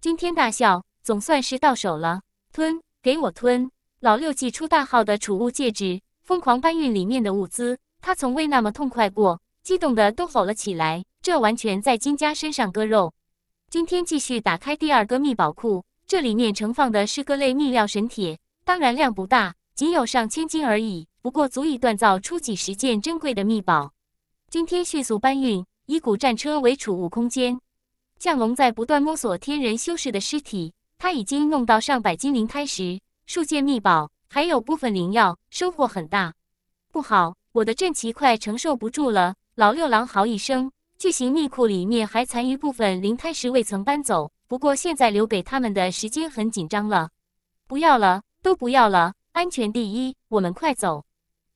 今天大笑，总算是到手了！吞，给我吞！老六祭出大号的储物戒指，疯狂搬运里面的物资。他从未那么痛快过，激动的都吼了起来。这完全在金家身上割肉。今天继续打开第二个秘宝库，这里面盛放的是各类秘料神铁，当然量不大，仅有上千斤而已，不过足以锻造出几十件珍贵的秘宝。今天迅速搬运，以古战车为储物空间。降龙在不断摸索天人修士的尸体，他已经弄到上百斤灵胎石、数件秘宝，还有部分灵药，收获很大。不好，我的阵旗快承受不住了！老六狼嚎一声。巨型密库里面还残余部分灵胎石未曾搬走，不过现在留给他们的时间很紧张了。不要了，都不要了，安全第一，我们快走。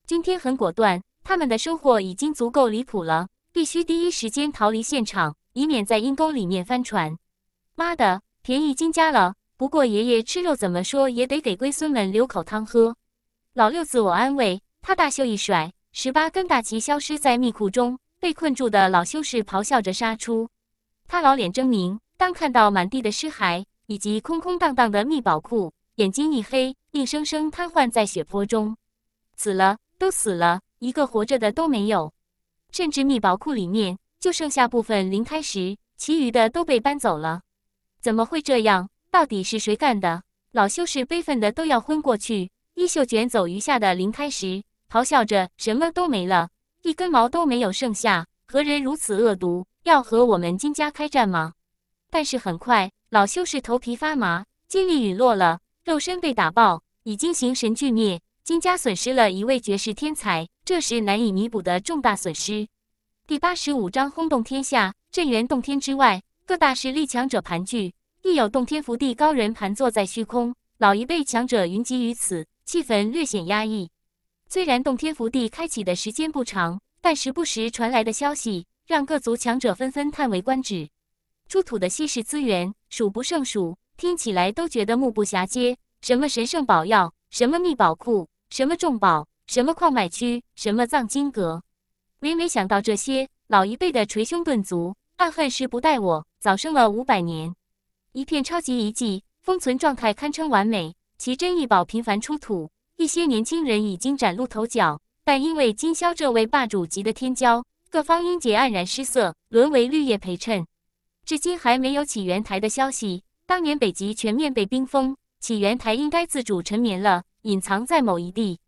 今天很果断，他们的收获已经足够离谱了，必须第一时间逃离现场，以免在阴沟里面翻船。妈的，便宜金家了！不过爷爷吃肉怎么说也得给龟孙们留口汤喝。老六自我安慰，他大袖一甩，十八根大旗消失在密库中。被困住的老修士咆哮着杀出，他老脸狰狞。当看到满地的尸骸以及空空荡荡的秘宝库，眼睛一黑，硬生生瘫痪在血泊中。死了，都死了，一个活着的都没有。甚至秘宝库里面就剩下部分灵胎石，其余的都被搬走了。怎么会这样？到底是谁干的？老修士悲愤的都要昏过去，衣袖卷走余下的灵胎石，咆哮着：“什么都没了。”一根毛都没有剩下，何人如此恶毒？要和我们金家开战吗？但是很快，老修士头皮发麻，精力陨落了，肉身被打爆，已经形神俱灭。金家损失了一位绝世天才，这是难以弥补的重大损失。第八十五章轰动天下，镇元洞天之外，各大势力强者盘踞，亦有洞天福地高人盘坐在虚空，老一辈强者云集于此，气氛略显压抑。虽然洞天福地开启的时间不长，但时不时传来的消息让各族强者纷纷叹为观止。出土的稀世资源数不胜数，听起来都觉得目不暇接。什么神圣宝药，什么秘宝库，什么重宝，什么矿脉区，什么藏经阁。每每想到这些，老一辈的捶胸顿足，暗恨时不待我，早生了五百年。一片超级遗迹，封存状态堪称完美，奇珍异宝频繁出土。一些年轻人已经崭露头角，但因为今宵这位霸主级的天骄，各方英杰黯然失色，沦为绿叶陪衬。至今还没有起源台的消息。当年北极全面被冰封，起源台应该自主沉眠了，隐藏在某一地。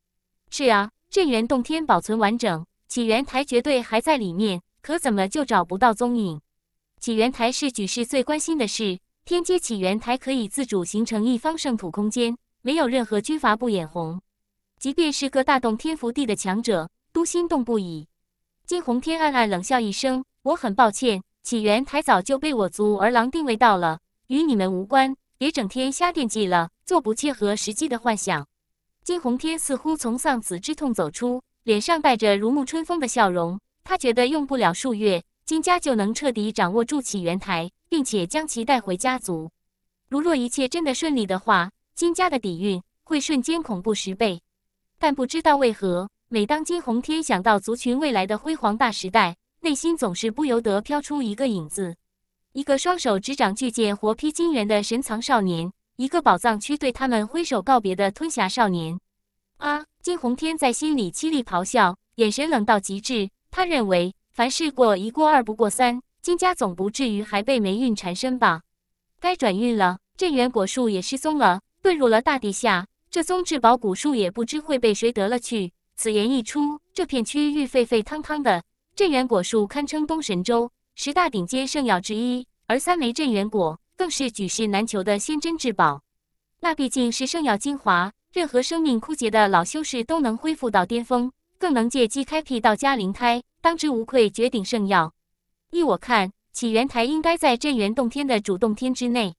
是啊，镇元洞天保存完整，起源台绝对还在里面，可怎么就找不到踪影？起源台是举世最关心的事，天阶起源台可以自主形成一方圣土空间。没有任何军阀不眼红，即便是个大洞天福地的强者，都心动不已。金鸿天暗暗冷笑一声，我很抱歉，起源台早就被我族儿郎定位到了，与你们无关，别整天瞎惦记了，做不切合实际的幻想。金鸿天似乎从丧子之痛走出，脸上带着如沐春风的笑容。他觉得用不了数月，金家就能彻底掌握住起源台，并且将其带回家族。如若一切真的顺利的话，金家的底蕴会瞬间恐怖十倍。但不知道为何，每当金鸿天想到族群未来的辉煌大时代，内心总是不由得飘出一个影子，一个双手执掌巨剑、活劈金元的神藏少年，一个宝藏区对他们挥手告别的吞侠少年。啊！金鸿天在心里凄厉咆哮，眼神冷到极致。他认为，凡事过一过二不过三，金家总不至于还被霉运缠身吧？该转运了，镇元果树也失踪了，遁入了大地下。这宗至宝古树也不知会被谁得了去。此言一出，这片区域沸沸汤汤的。镇元果树堪称东神州十大顶尖圣药之一，而三枚镇元果更是举世难求的仙珍至宝。那毕竟是圣药精华，任何生命枯竭的老修士都能恢复到巅峰，更能借机开辟道家灵胎，当之无愧绝顶圣药。依我看，起源台应该在镇元洞天的主洞天之内。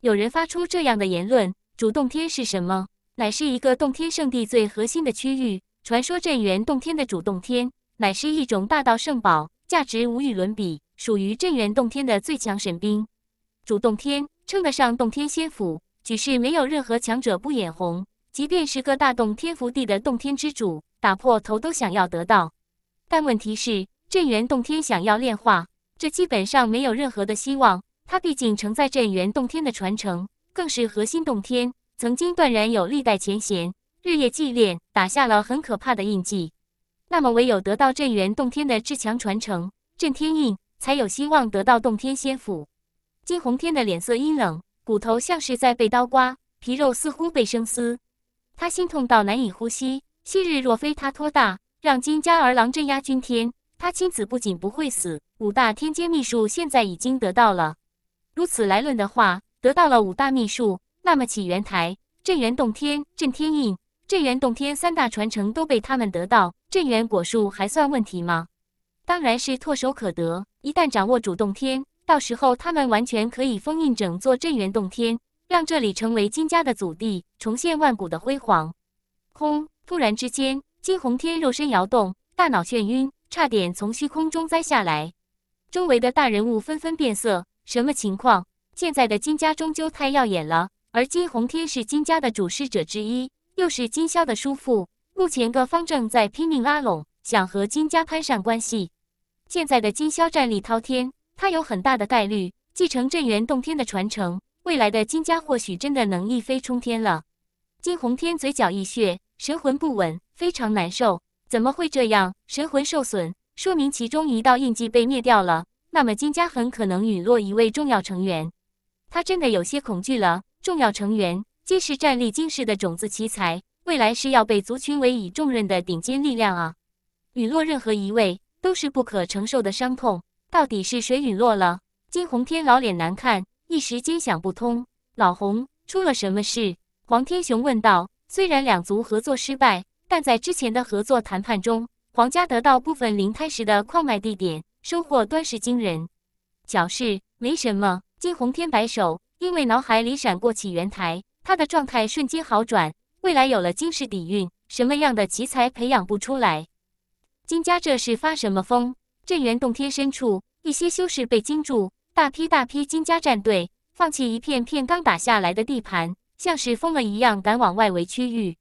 有人发出这样的言论：主洞天是什么？乃是一个洞天圣地最核心的区域。传说镇元洞天的主洞天。乃是一种大道圣宝，价值无与伦比，属于镇元洞天的最强神兵。主洞天称得上洞天仙府，举世没有任何强者不眼红。即便是个大洞天福地的洞天之主，打破头都想要得到。但问题是，镇元洞天想要炼化，这基本上没有任何的希望。它毕竟承载镇元洞天的传承，更是核心洞天，曾经断然有历代前贤日夜祭炼，打下了很可怕的印记。那么，唯有得到镇元洞天的至强传承镇天印，才有希望得到洞天仙府。金鸿天的脸色阴冷，骨头像是在被刀刮，皮肉似乎被生撕。他心痛到难以呼吸。昔日若非他托大，让金家儿郎镇压君天，他亲子不仅不会死。五大天阶秘术现在已经得到了。如此来论的话，得到了五大秘术，那么起源台、镇元洞天、镇天印。镇元洞天三大传承都被他们得到，镇元果树还算问题吗？当然是唾手可得。一旦掌握主洞天，到时候他们完全可以封印整座镇元洞天，让这里成为金家的祖地，重现万古的辉煌。轰！突然之间，金鸿天肉身摇动，大脑眩晕，差点从虚空中栽下来。周围的大人物纷纷变色，什么情况？现在的金家终究太耀眼了，而金鸿天是金家的主事者之一。又是金宵的叔父，目前各方正在拼命拉拢，想和金家攀上关系。现在的金宵战力滔天，他有很大的概率继承镇元洞天的传承。未来的金家或许真的能一飞冲天了。金鸿天嘴角溢血，神魂不稳，非常难受。怎么会这样？神魂受损，说明其中一道印记被灭掉了。那么金家很可能陨落一位重要成员。他真的有些恐惧了。重要成员。皆是战力惊世的种子奇才，未来是要被族群委以重任的顶尖力量啊！陨落任何一位都是不可承受的伤痛。到底是谁陨落了？金鸿天老脸难看，一时间想不通。老洪，出了什么事？黄天雄问道。虽然两族合作失败，但在之前的合作谈判中，皇家得到部分灵胎石的矿脉地点，收获端是惊人。小事，没什么。金鸿天摆手，因为脑海里闪过起源台。他的状态瞬间好转，未来有了金氏底蕴，什么样的奇才培养不出来？金家这是发什么疯？镇元洞天深处，一些修士被惊住，大批大批金家战队放弃一片片刚打下来的地盘，像是疯了一样赶往外围区域。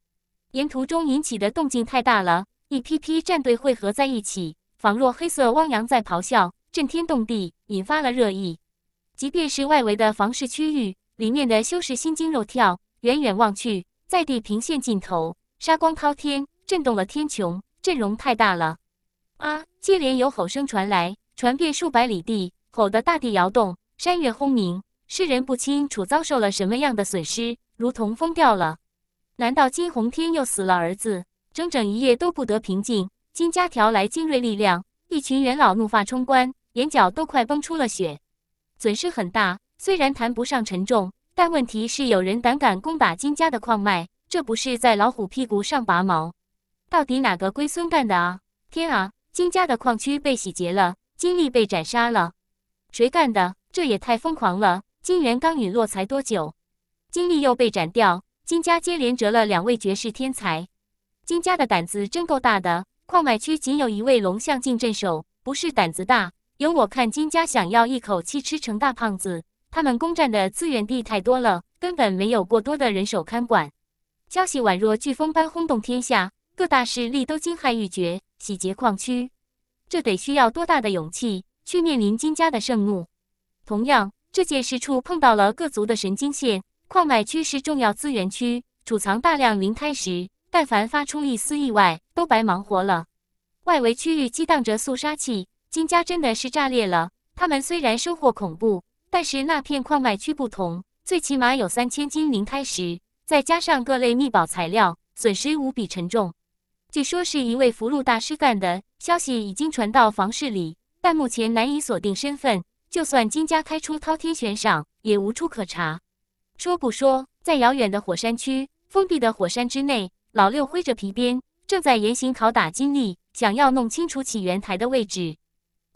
沿途中引起的动静太大了，一批批战队汇合在一起，仿若黑色汪洋在咆哮，震天动地，引发了热议。即便是外围的房市区域。里面的修士心惊肉跳，远远望去，在地平线尽头，杀光滔天，震动了天穹，阵容太大了！啊！接连有吼声传来，传遍数百里地，吼得大地摇动，山岳轰鸣，世人不清楚遭受了什么样的损失，如同疯掉了。难道金鸿天又死了儿子？整整一夜都不得平静。金家调来精锐力量，一群元老怒发冲冠，眼角都快崩出了血，损失很大。虽然谈不上沉重，但问题是有人胆敢攻打金家的矿脉，这不是在老虎屁股上拔毛？到底哪个龟孙干的啊？天啊！金家的矿区被洗劫了，金历被斩杀了。谁干的？这也太疯狂了！金元刚陨落才多久，金历又被斩掉？金家接连折了两位绝世天才，金家的胆子真够大的。矿脉区仅有一位龙象境镇守，不是胆子大，由我看，金家想要一口气吃成大胖子。他们攻占的资源地太多了，根本没有过多的人手看管。消息宛若飓风般轰动天下，各大势力都惊骇欲绝，洗劫矿区，这得需要多大的勇气去面临金家的盛怒？同样，这件事触碰到了各族的神经线。矿脉区是重要资源区，储藏大量灵胎石，但凡发出一丝意外，都白忙活了。外围区域激荡着肃杀气，金家真的是炸裂了。他们虽然收获恐怖，但是那片矿脉区不同，最起码有三千斤灵胎石，再加上各类秘宝材料，损失无比沉重。据说是一位符箓大师干的，消息已经传到房室里，但目前难以锁定身份。就算金家开出滔天悬赏，也无处可查。说不说，在遥远的火山区封闭的火山之内，老六挥着皮鞭，正在严刑拷打金历，想要弄清楚起源台的位置。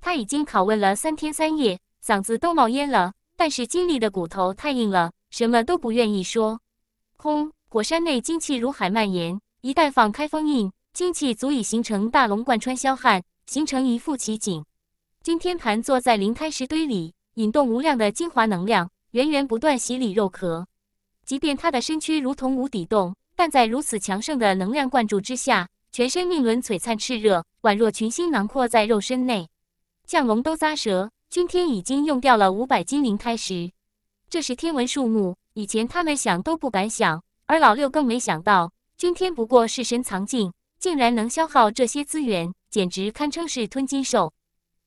他已经拷问了三天三夜，嗓子都冒烟了，但是金历的骨头太硬了，什么都不愿意说。轰！火山内精气如海蔓延，一旦放开封印，精气足以形成大龙贯穿霄汉，形成一副奇景。君天盘坐在灵胎石堆里，引动无量的精华能量。源源不断洗礼肉壳，即便他的身躯如同无底洞，但在如此强盛的能量灌注之下，全身命轮璀璨炽热，宛若群星囊括在肉身内，降龙都咂舌。君天已经用掉了五百斤灵胎石，这是天文数目，以前他们想都不敢想，而老六更没想到，君天不过是神藏境，竟然能消耗这些资源，简直堪称是吞金兽。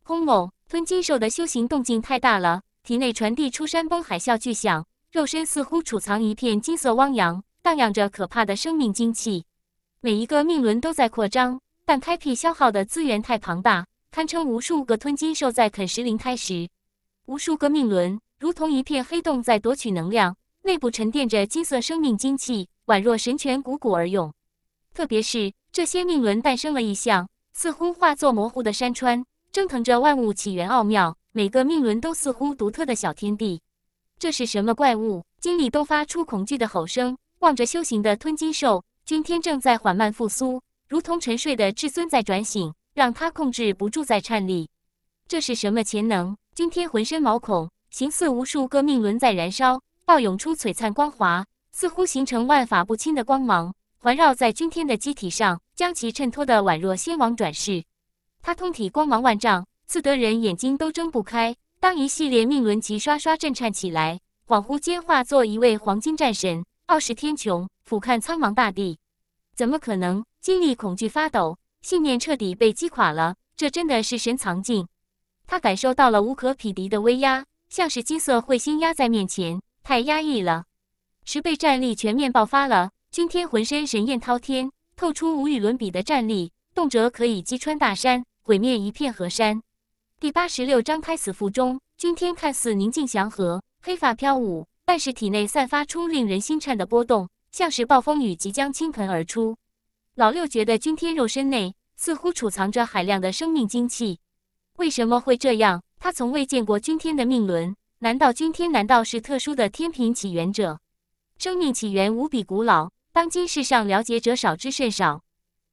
轰隆，吞金兽的修行动静太大了。体内传递出山崩海啸巨响，肉身似乎储藏一片金色汪洋，荡漾着可怕的生命精气。每一个命轮都在扩张，但开辟消耗的资源太庞大，堪称无数个吞金兽在啃食灵胎时。无数个命轮如同一片黑洞在夺取能量，内部沉淀着金色生命精气，宛若神泉汩汩而涌。特别是这些命轮诞生了异象，似乎化作模糊的山川，蒸腾着万物起源奥妙。每个命轮都似乎独特的小天地，这是什么怪物？经历都发出恐惧的吼声，望着修行的吞金兽，君天正在缓慢复苏，如同沉睡的至尊在转醒，让他控制不住在颤栗。这是什么潜能？君天浑身毛孔，形似无数个命轮在燃烧，爆涌出璀璨光华，似乎形成万法不侵的光芒，环绕在君天的机体上，将其衬托得宛若仙王转世。他通体光芒万丈。刺得人眼睛都睁不开。当一系列命轮齐刷刷震颤起来，恍惚间化作一位黄金战神，傲视天穹，俯瞰苍茫大地。怎么可能？金力恐惧发抖，信念彻底被击垮了。这真的是神藏境？他感受到了无可匹敌的威压，像是金色彗星压在面前，太压抑了。十倍战力全面爆发了，君天浑身神焰滔天，透出无与伦比的战力，动辄可以击穿大山，毁灭一片河山。第八十六章胎死腹中。君天看似宁静祥和，黑发飘舞，但是体内散发出令人心颤的波动，像是暴风雨即将倾盆而出。老六觉得君天肉身内似乎储藏着海量的生命精气，为什么会这样？他从未见过君天的命轮，难道君天难道是特殊的天品起源者？生命起源无比古老，当今世上了解者少之甚少。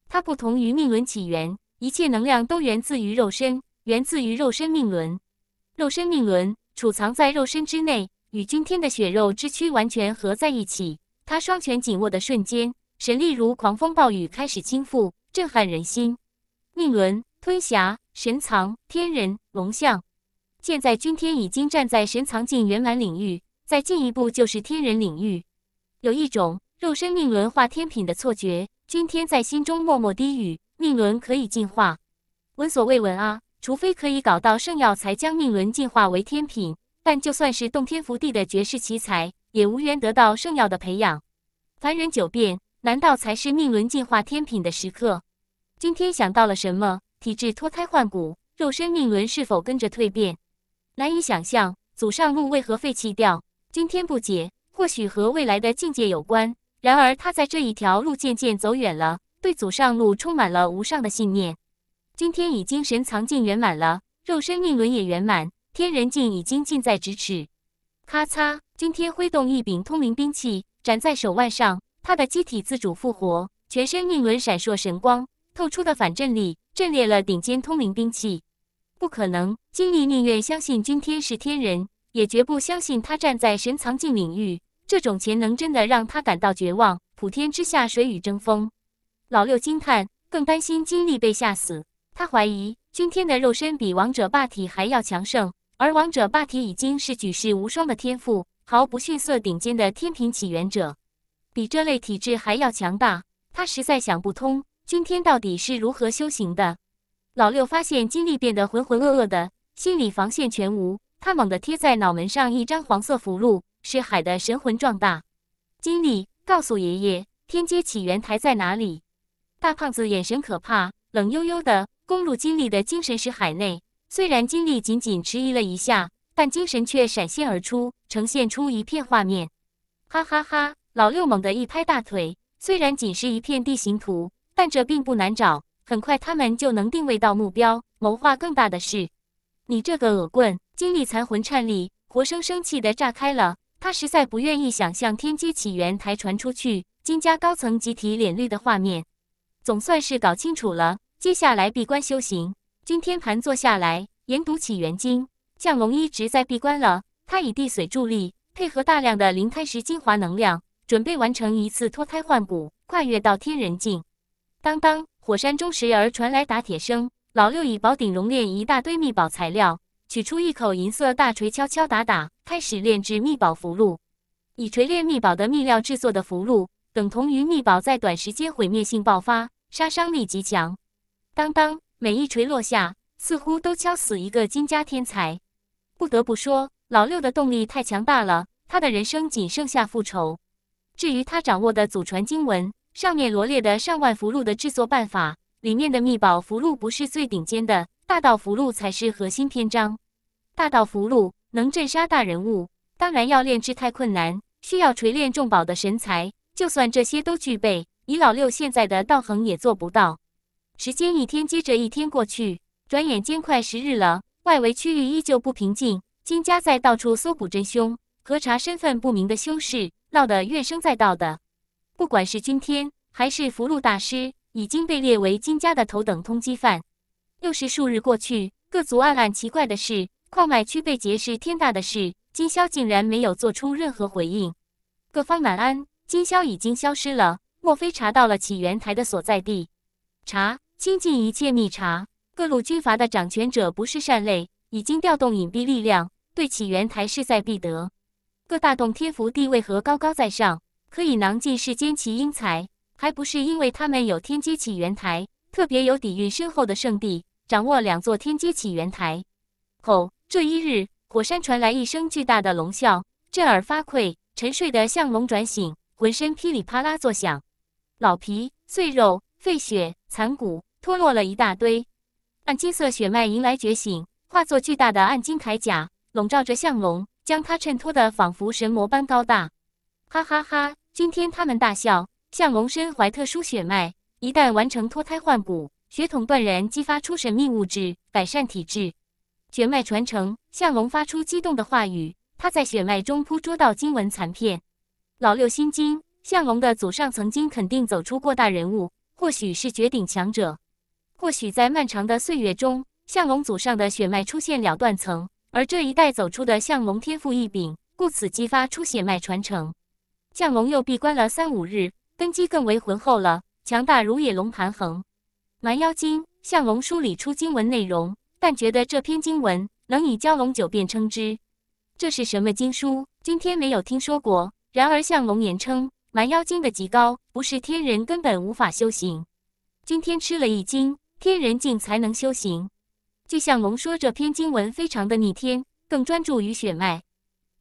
它不同于命轮起源，一切能量都源自于肉身。源自于肉身命轮，肉身命轮储藏在肉身之内，与君天的血肉之躯完全合在一起。他双拳紧握的瞬间，神力如狂风暴雨开始倾覆，震撼人心。命轮吞匣神藏天人龙象，现在君天已经站在神藏境圆满领域，再进一步就是天人领域。有一种肉身命轮化天品的错觉，君天在心中默默低语：命轮可以进化，闻所未闻啊！除非可以搞到圣药，才将命轮进化为天品。但就算是洞天福地的绝世奇才，也无缘得到圣药的培养。凡人九变，难道才是命轮进化天品的时刻？君天想到了什么？体质脱胎换骨，肉身命轮是否跟着蜕变？难以想象，祖上路为何废弃掉？君天不解，或许和未来的境界有关。然而他在这一条路渐渐走远了，对祖上路充满了无上的信念。今天已经神藏境圆满了，肉身命轮也圆满，天人境已经近在咫尺。咔嚓，君天挥动一柄通灵兵器，斩在手腕上，他的机体自主复活，全身命轮闪烁神光，透出的反震力震裂了顶尖通灵兵器。不可能，金立宁愿相信君天是天人，也绝不相信他站在神藏境领域。这种潜能真的让他感到绝望。普天之下，谁与争锋？老六惊叹，更担心金立被吓死。他怀疑君天的肉身比王者霸体还要强盛，而王者霸体已经是举世无双的天赋，毫不逊色顶尖的天平起源者，比这类体质还要强大。他实在想不通，君天到底是如何修行的。老六发现金立变得浑浑噩噩的，心理防线全无。他猛地贴在脑门上一张黄色符箓，使海的神魂壮大。金立，告诉爷爷，天阶起源台在哪里？大胖子眼神可怕，冷悠悠的。攻入金立的精神石海内，虽然金立仅仅迟疑了一下，但精神却闪现而出，呈现出一片画面。哈哈哈！老六猛地一拍大腿，虽然仅是一片地形图，但这并不难找，很快他们就能定位到目标，谋划更大的事。你这个恶棍！金立残魂颤栗，活生生气得炸开了。他实在不愿意想象天机起源台传出去，金家高层集体脸绿的画面。总算是搞清楚了。接下来闭关修行，君天盘坐下来研读起源经。降龙一直在闭关了，他以地水助力，配合大量的灵胎石精华能量，准备完成一次脱胎换骨，跨越到天人境。当当，火山中时而传来打铁声。老六以宝鼎熔炼一大堆秘宝材料，取出一口银色大锤，敲敲打打，开始炼制秘宝符箓。以锤炼秘宝的秘料制作的符箓，等同于秘宝在短时间毁灭性爆发，杀伤力极强。当当，每一锤落下，似乎都敲死一个金家天才。不得不说，老六的动力太强大了，他的人生仅剩下复仇。至于他掌握的祖传经文，上面罗列的上万符箓的制作办法，里面的秘宝符箓不是最顶尖的，大道符箓才是核心篇章。大道符箓能镇杀大人物，当然要炼制太困难，需要锤炼重宝的神才。就算这些都具备，以老六现在的道行也做不到。时间一天接着一天过去，转眼间快十日了。外围区域依旧不平静，金家在到处搜捕真凶，核查身份不明的修士，闹得怨声载道的。不管是君天还是福禄大师，已经被列为金家的头等通缉犯。又是数日过去，各族暗暗奇怪的是，矿脉区被劫是天大的事，金宵竟然没有做出任何回应。各方难安，金宵已经消失了，莫非查到了起源台的所在地？查。倾尽一切密查，各路军阀的掌权者不是善类，已经调动隐蔽力量，对起源台势在必得。各大洞天福地为何高高在上，可以囊尽世间奇英才？还不是因为他们有天阶起源台，特别有底蕴深厚的圣地，掌握两座天阶起源台。吼！这一日，火山传来一声巨大的龙啸，震耳发聩。沉睡的象龙转醒，浑身噼里啪啦作响，老皮碎肉。废血残骨脱落了一大堆，暗金色血脉迎来觉醒，化作巨大的暗金铠甲，笼罩着象龙，将他衬托的仿佛神魔般高大。哈哈哈！今天他们大笑。向龙身怀特殊血脉，一旦完成脱胎换骨，血统断然激发出神秘物质，改善体质。血脉传承，向龙发出激动的话语。他在血脉中捕捉到经文残片。老六心惊，向龙的祖上曾经肯定走出过大人物。或许是绝顶强者，或许在漫长的岁月中，向龙祖上的血脉出现了断层，而这一代走出的向龙天赋异禀，故此激发出血脉传承。向龙又闭关了三五日，根基更为浑厚了，强大如野龙盘横。蛮妖经，向龙梳理出经文内容，但觉得这篇经文能以蛟龙九变称之。这是什么经书？今天没有听说过。然而向龙言称。蛮妖经的极高，不是天人根本无法修行。今天吃了一惊，天人境才能修行。就像龙说，这篇经文非常的逆天，更专注于血脉。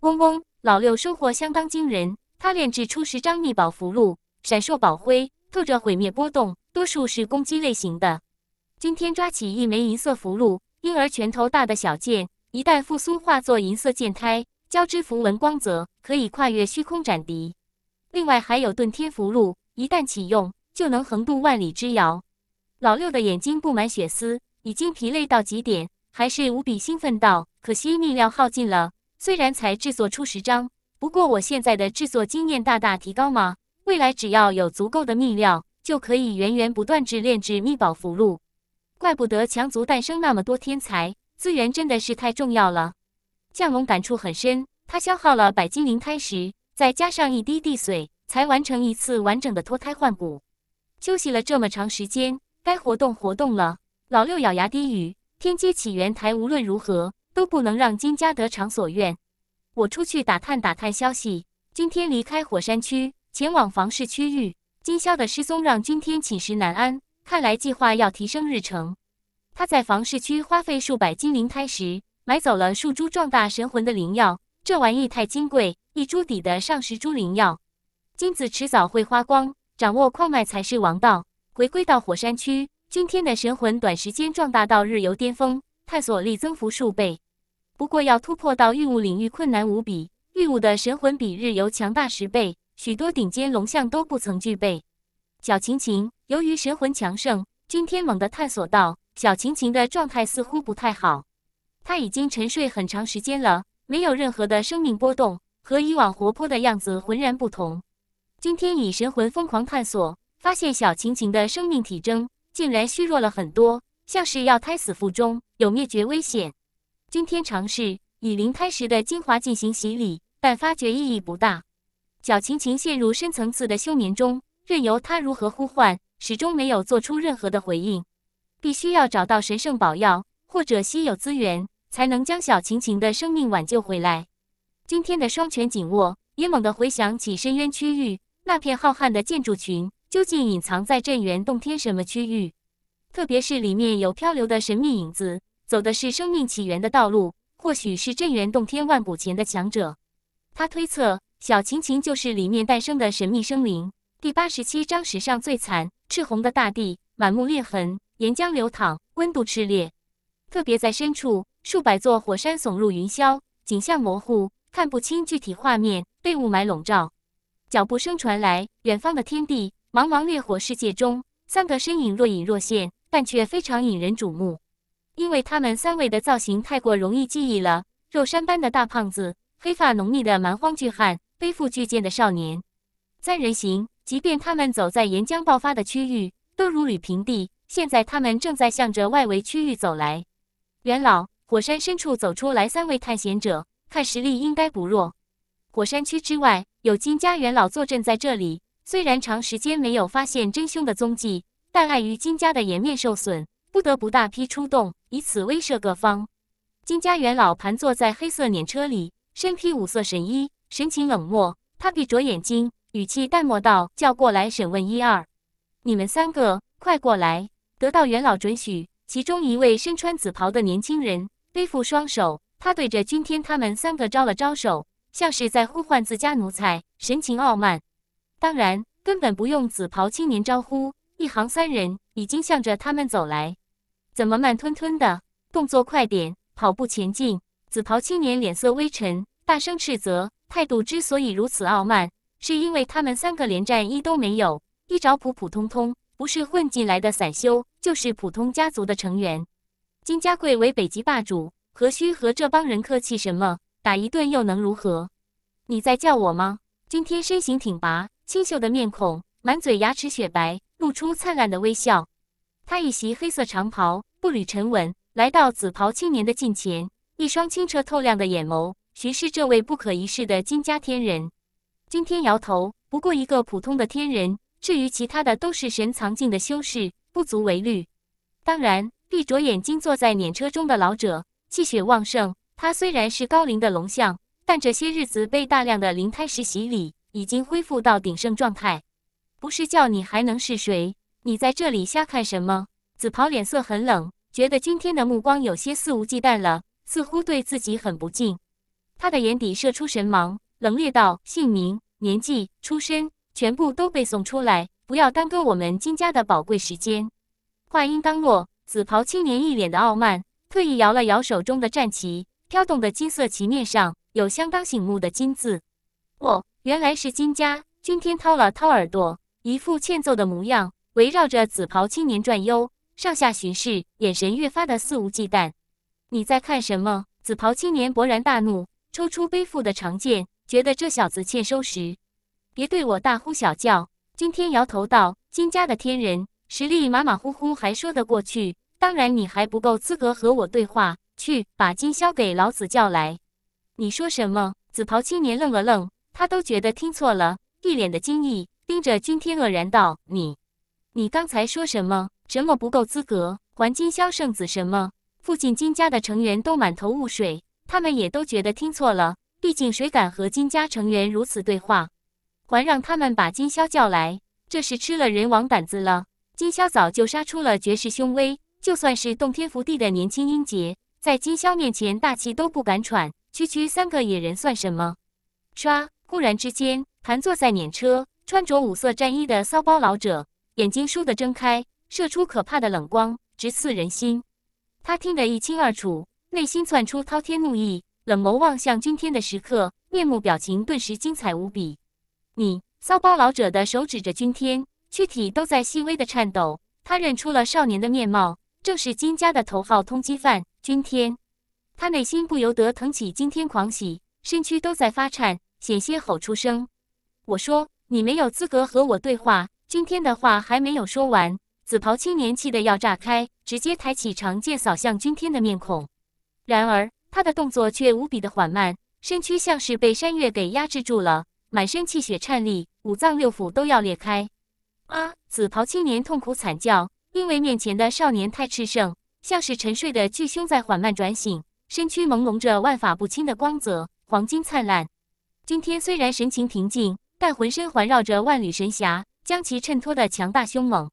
嗡嗡，老六收获相当惊人，他炼制出十张秘宝符箓，闪烁宝辉，透着毁灭波动，多数是攻击类型的。今天抓起一枚银色符箓，婴儿拳头大的小剑，一旦复苏化作银色剑胎，交织符文光泽，可以跨越虚空斩敌。另外还有遁天符箓，一旦启用，就能横渡万里之遥。老六的眼睛布满血丝，已经疲累到极点，还是无比兴奋道：“可惜秘料耗尽了，虽然才制作出十张，不过我现在的制作经验大大提高嘛。未来只要有足够的秘料，就可以源源不断制炼制秘宝符箓。怪不得强族诞生那么多天才，资源真的是太重要了。”降龙感触很深，他消耗了百斤灵胎石，再加上一滴地髓，才完成一次完整的脱胎换骨。休息了这么长时间，该活动活动了。老六咬牙低语：“天阶起源台无论如何都不能让金家得偿所愿。我出去打探打探消息。今天离开火山区，前往房市区域。金宵的失踪让君天寝食难安，看来计划要提升日程。他在房市区花费数百金灵胎石，买走了数株壮大神魂的灵药。这玩意太金贵，一株抵得上十株灵药。金子迟早会花光。”掌握矿脉才是王道。回归到火山区，君天的神魂短时间壮大到日游巅峰，探索力增幅数倍。不过要突破到御物领域困难无比，御物的神魂比日游强大十倍，许多顶尖龙象都不曾具备。小晴晴，由于神魂强盛，君天猛地探索到小晴晴的状态似乎不太好。她已经沉睡很长时间了，没有任何的生命波动，和以往活泼的样子浑然不同。今天以神魂疯狂探索，发现小晴晴的生命体征竟然虚弱了很多，像是要胎死腹中，有灭绝危险。今天尝试以灵胎石的精华进行洗礼，但发觉意义不大。小晴晴陷入深层次的休眠中，任由他如何呼唤，始终没有做出任何的回应。必须要找到神圣宝药或者稀有资源，才能将小晴晴的生命挽救回来。今天的双拳紧握，也猛地回想起深渊区域。那片浩瀚的建筑群究竟隐藏在镇元洞天什么区域？特别是里面有漂流的神秘影子，走的是生命起源的道路，或许是镇元洞天万古前的强者。他推测，小晴晴就是里面诞生的神秘生灵。第八十七章史上最惨，赤红的大地满目裂痕，岩浆流淌，温度炽烈。特别在深处，数百座火山耸入云霄，景象模糊，看不清具体画面，被雾霾笼罩。脚步声传来，远方的天地，茫茫烈火世界中，三个身影若隐若现，但却非常引人瞩目，因为他们三位的造型太过容易记忆了：肉山般的大胖子，黑发浓密的蛮荒巨汉，背负巨剑的少年。三人行，即便他们走在岩浆爆发的区域，都如履平地。现在他们正在向着外围区域走来。元老，火山深处走出来三位探险者，看实力应该不弱。火山区之外。有金家元老坐镇在这里，虽然长时间没有发现真凶的踪迹，但碍于金家的颜面受损，不得不大批出动，以此威慑各方。金家元老盘坐在黑色辇车里，身披五色神衣，神情冷漠。他闭着眼睛，语气淡漠道：“叫过来审问一二，你们三个快过来。”得到元老准许，其中一位身穿紫袍的年轻人背负双手，他对着君天他们三个招了招手。像是在呼唤自家奴才，神情傲慢。当然，根本不用紫袍青年招呼，一行三人已经向着他们走来。怎么慢吞吞的？动作快点，跑步前进！紫袍青年脸色微沉，大声斥责。态度之所以如此傲慢，是因为他们三个连战衣都没有，衣着普普通通，不是混进来的散修，就是普通家族的成员。金家贵为北极霸主，何须和这帮人客气什么？打一顿又能如何？你在叫我吗？今天身形挺拔，清秀的面孔，满嘴牙齿雪白，露出灿烂的微笑。他一袭黑色长袍，步履沉稳，来到紫袍青年的近前，一双清澈透亮的眼眸巡视这位不可一世的金家天人。君天摇头，不过一个普通的天人，至于其他的都是神藏境的修士，不足为虑。当然，闭着眼睛坐在辇车中的老者，气血旺盛。他虽然是高龄的龙象，但这些日子被大量的灵胎石洗礼，已经恢复到鼎盛状态。不是叫你还能是谁？你在这里瞎看什么？紫袍脸色很冷，觉得今天的目光有些肆无忌惮了，似乎对自己很不敬。他的眼底射出神芒，冷冽道：“姓名、年纪、出身，全部都背诵出来，不要耽搁我们金家的宝贵时间。”话音刚落，紫袍青年一脸的傲慢，特意摇了摇手中的战旗。飘动的金色旗面上有相当醒目的金字。哦，原来是金家。君天掏了掏耳朵，一副欠揍的模样，围绕着紫袍青年转悠，上下巡视，眼神越发的肆无忌惮。你在看什么？紫袍青年勃然大怒，抽出背负的长剑，觉得这小子欠收拾。别对我大呼小叫！君天摇头道：“金家的天人实力马马虎虎还说得过去，当然你还不够资格和我对话。去把金霄给老子叫来！”你说什么？紫袍青年愣了愣，他都觉得听错了，一脸的惊异，盯着君天愕然道：“你，你刚才说什么？什么不够资格？还金霄圣子什么？”附近金家的成员都满头雾水，他们也都觉得听错了。毕竟谁敢和金家成员如此对话？还让他们把金霄叫来，这是吃了人王胆子了。金霄早就杀出了绝世凶威，就算是洞天福地的年轻英杰，在金霄面前大气都不敢喘。区区三个野人算什么？唰！忽然之间，盘坐在碾车、穿着五色战衣的骚包老者，眼睛倏地睁开，射出可怕的冷光，直刺人心。他听得一清二楚，内心窜出滔天怒意，冷眸望向君天的时刻，面目表情顿时精彩无比。你骚包老者的手指着君天，躯体都在细微的颤抖。他认出了少年的面貌，正是金家的头号通缉犯君天。他内心不由得腾起惊天狂喜，身躯都在发颤，险些吼出声。我说你没有资格和我对话。君天的话还没有说完。紫袍青年气得要炸开，直接抬起长剑扫向君天的面孔。然而他的动作却无比的缓慢，身躯像是被山岳给压制住了，满身气血颤栗，五脏六腑都要裂开。啊！紫袍青年痛苦惨叫，因为面前的少年太炽盛，像是沉睡的巨凶在缓慢转醒，身躯朦胧着万法不侵的光泽，黄金灿烂。君天虽然神情平静，但浑身环绕着万缕神霞，将其衬托的强大凶猛。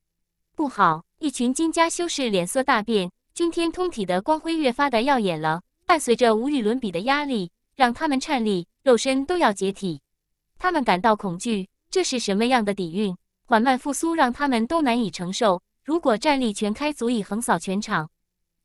不好！一群金家修士脸色大变，君天通体的光辉越发的耀眼了，伴随着无与伦比的压力，让他们颤栗，肉身都要解体。他们感到恐惧，这是什么样的底蕴？缓慢复苏让他们都难以承受。如果战力全开，足以横扫全场。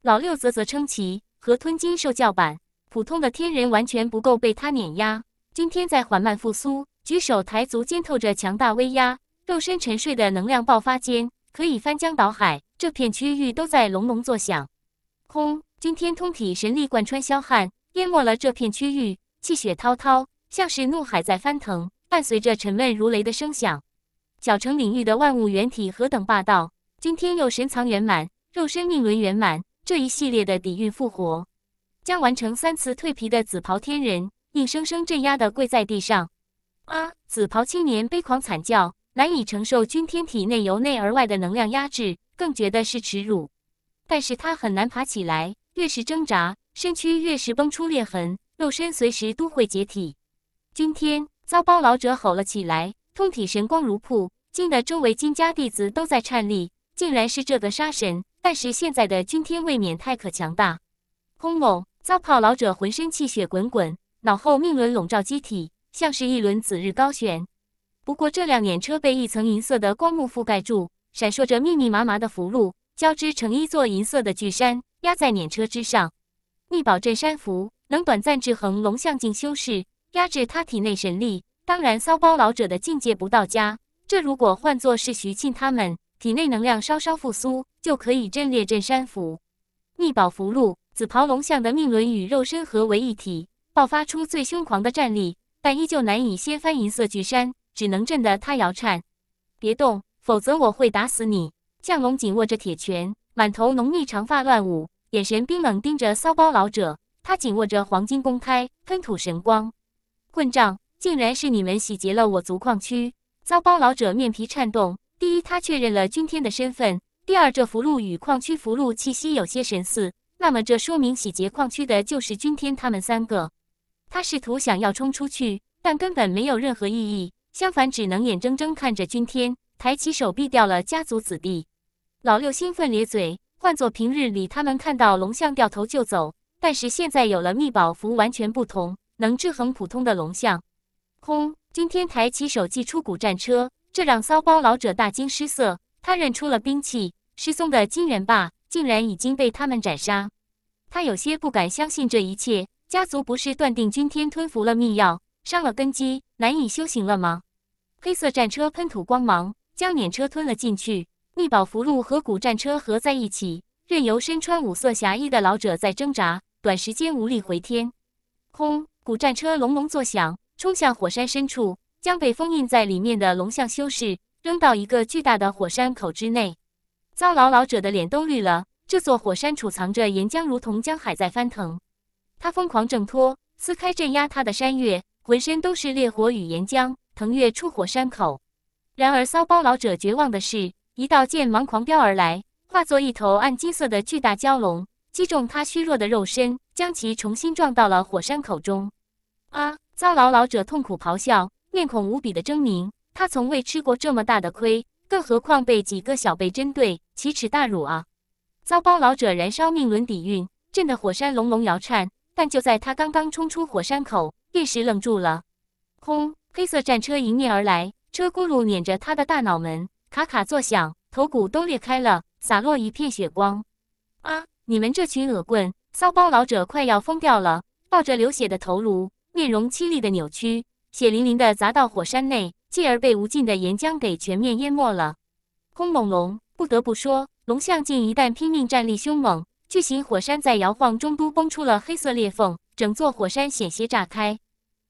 老六啧啧称奇，和吞金兽叫板，普通的天人完全不够被他碾压。君天在缓慢复苏，举手抬足间透着强大威压，肉身沉睡的能量爆发间。可以翻江倒海，这片区域都在隆隆作响。轰！君天通体神力贯穿霄汉，淹没了这片区域，气血滔滔，像是怒海在翻腾，伴随着沉闷如雷的声响。角城领域的万物原体何等霸道！君天又神藏圆满，肉身命轮圆满，这一系列的底蕴复活，将完成三次蜕皮的紫袍天人，硬生生镇压的跪在地上。啊！紫袍青年悲狂惨叫。难以承受君天体内由内而外的能量压制，更觉得是耻辱。但是他很难爬起来，越是挣扎，身躯越是崩出裂痕，肉身随时都会解体。君天，遭包老者吼了起来，通体神光如瀑，惊得周围金家弟子都在颤栗。竟然是这个杀神！但是现在的君天未免太可强大。轰隆！遭炮老者浑身气血滚滚，脑后命轮笼罩机体，像是一轮紫日高悬。不过，这辆碾车被一层银色的光幕覆盖住，闪烁着密密麻麻的符箓，交织成一座银色的巨山，压在碾车之上。逆宝镇山符能短暂制衡龙象境修士，压制他体内神力。当然，骚包老者的境界不到家，这如果换作是徐庆他们，体内能量稍稍复苏，就可以震裂镇山符。逆宝符箓，紫袍龙象的命轮与肉身合为一体，爆发出最凶狂的战力，但依旧难以掀翻银色巨山。只能震得他摇颤，别动，否则我会打死你！降龙紧握着铁拳，满头浓密长发乱舞，眼神冰冷盯着骚包老者。他紧握着黄金公开，喷吐神光。混账！竟然是你们洗劫了我族矿区！骚包老者面皮颤动。第一，他确认了君天的身份；第二，这符箓与矿区符箓气息有些神似，那么这说明洗劫矿区的就是君天他们三个。他试图想要冲出去，但根本没有任何意义。相反，只能眼睁睁看着君天抬起手臂掉了家族子弟。老六兴奋咧嘴，换做平日里，他们看到龙象掉头就走，但是现在有了秘宝符，完全不同，能制衡普通的龙象。轰！君天抬起手，祭出古战车，这让骚包老者大惊失色。他认出了兵器，失踪的金元霸竟然已经被他们斩杀。他有些不敢相信这一切，家族不是断定君天吞服了秘药，伤了根基，难以修行了吗？黑色战车喷吐光芒，将辇车吞了进去。逆宝符箓和古战车合在一起，任由身穿五色侠衣的老者在挣扎。短时间无力回天。轰！古战车隆隆作响，冲向火山深处，将被封印在里面的龙象修士扔到一个巨大的火山口之内。糟老老者的脸都绿了。这座火山储藏着岩浆，如同江海在翻腾。他疯狂挣脱，撕开镇压他的山岳，浑身都是烈火与岩浆，腾跃出火山口。然而骚包老者绝望的是，一道剑芒狂飙而来，化作一头暗金色的巨大蛟龙，击中他虚弱的肉身，将其重新撞到了火山口中。啊！糟老老者痛苦咆哮，面孔无比的狰狞。他从未吃过这么大的亏，更何况被几个小辈针对，奇耻大辱啊！糟包老者燃烧命轮底蕴，震得火山隆隆摇颤。但就在他刚刚冲出火山口，顿时愣住了。轰！黑色战车迎面而来，车轱辘碾着他的大脑门，咔咔作响，头骨都裂开了，洒落一片血光。啊！你们这群恶棍！骚包老者快要疯掉了，抱着流血的头颅，面容凄厉的扭曲，血淋淋的砸到火山内，继而被无尽的岩浆给全面淹没了。轰隆隆！不得不说。龙象镜一旦拼命，战力凶猛，巨型火山在摇晃中都崩出了黑色裂缝，整座火山险些炸开。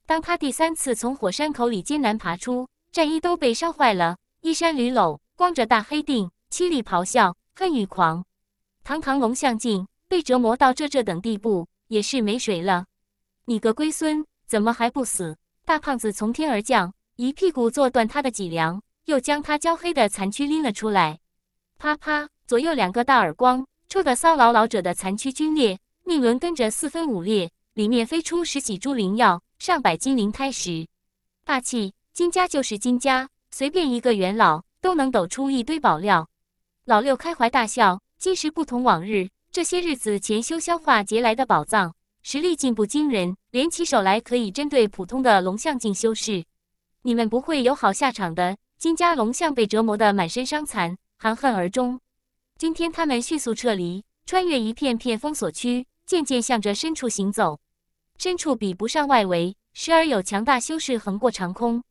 当他第三次从火山口里艰难爬出，战衣都被烧坏了，衣衫履篓，光着大黑腚，凄厉咆哮，恨欲狂。堂堂龙象镜被折磨到这这等地步，也是没谁了。你个龟孙，怎么还不死？大胖子从天而降，一屁股坐断他的脊梁，又将他焦黑的残躯拎了出来，啪啪。左右两个大耳光，抽得骚老老者的残躯皲裂，命轮跟着四分五裂，里面飞出十几株灵药，上百斤灵胎石。霸气！金家就是金家，随便一个元老都能抖出一堆宝料。老六开怀大笑，今时不同往日，这些日子前修消化劫来的宝藏，实力进步惊人，连起手来可以针对普通的龙象境修士。你们不会有好下场的。金家龙象被折磨得满身伤残，含恨而终。今天他们迅速撤离，穿越一片片封锁区，渐渐向着深处行走。深处比不上外围，时而有强大修士横过长空。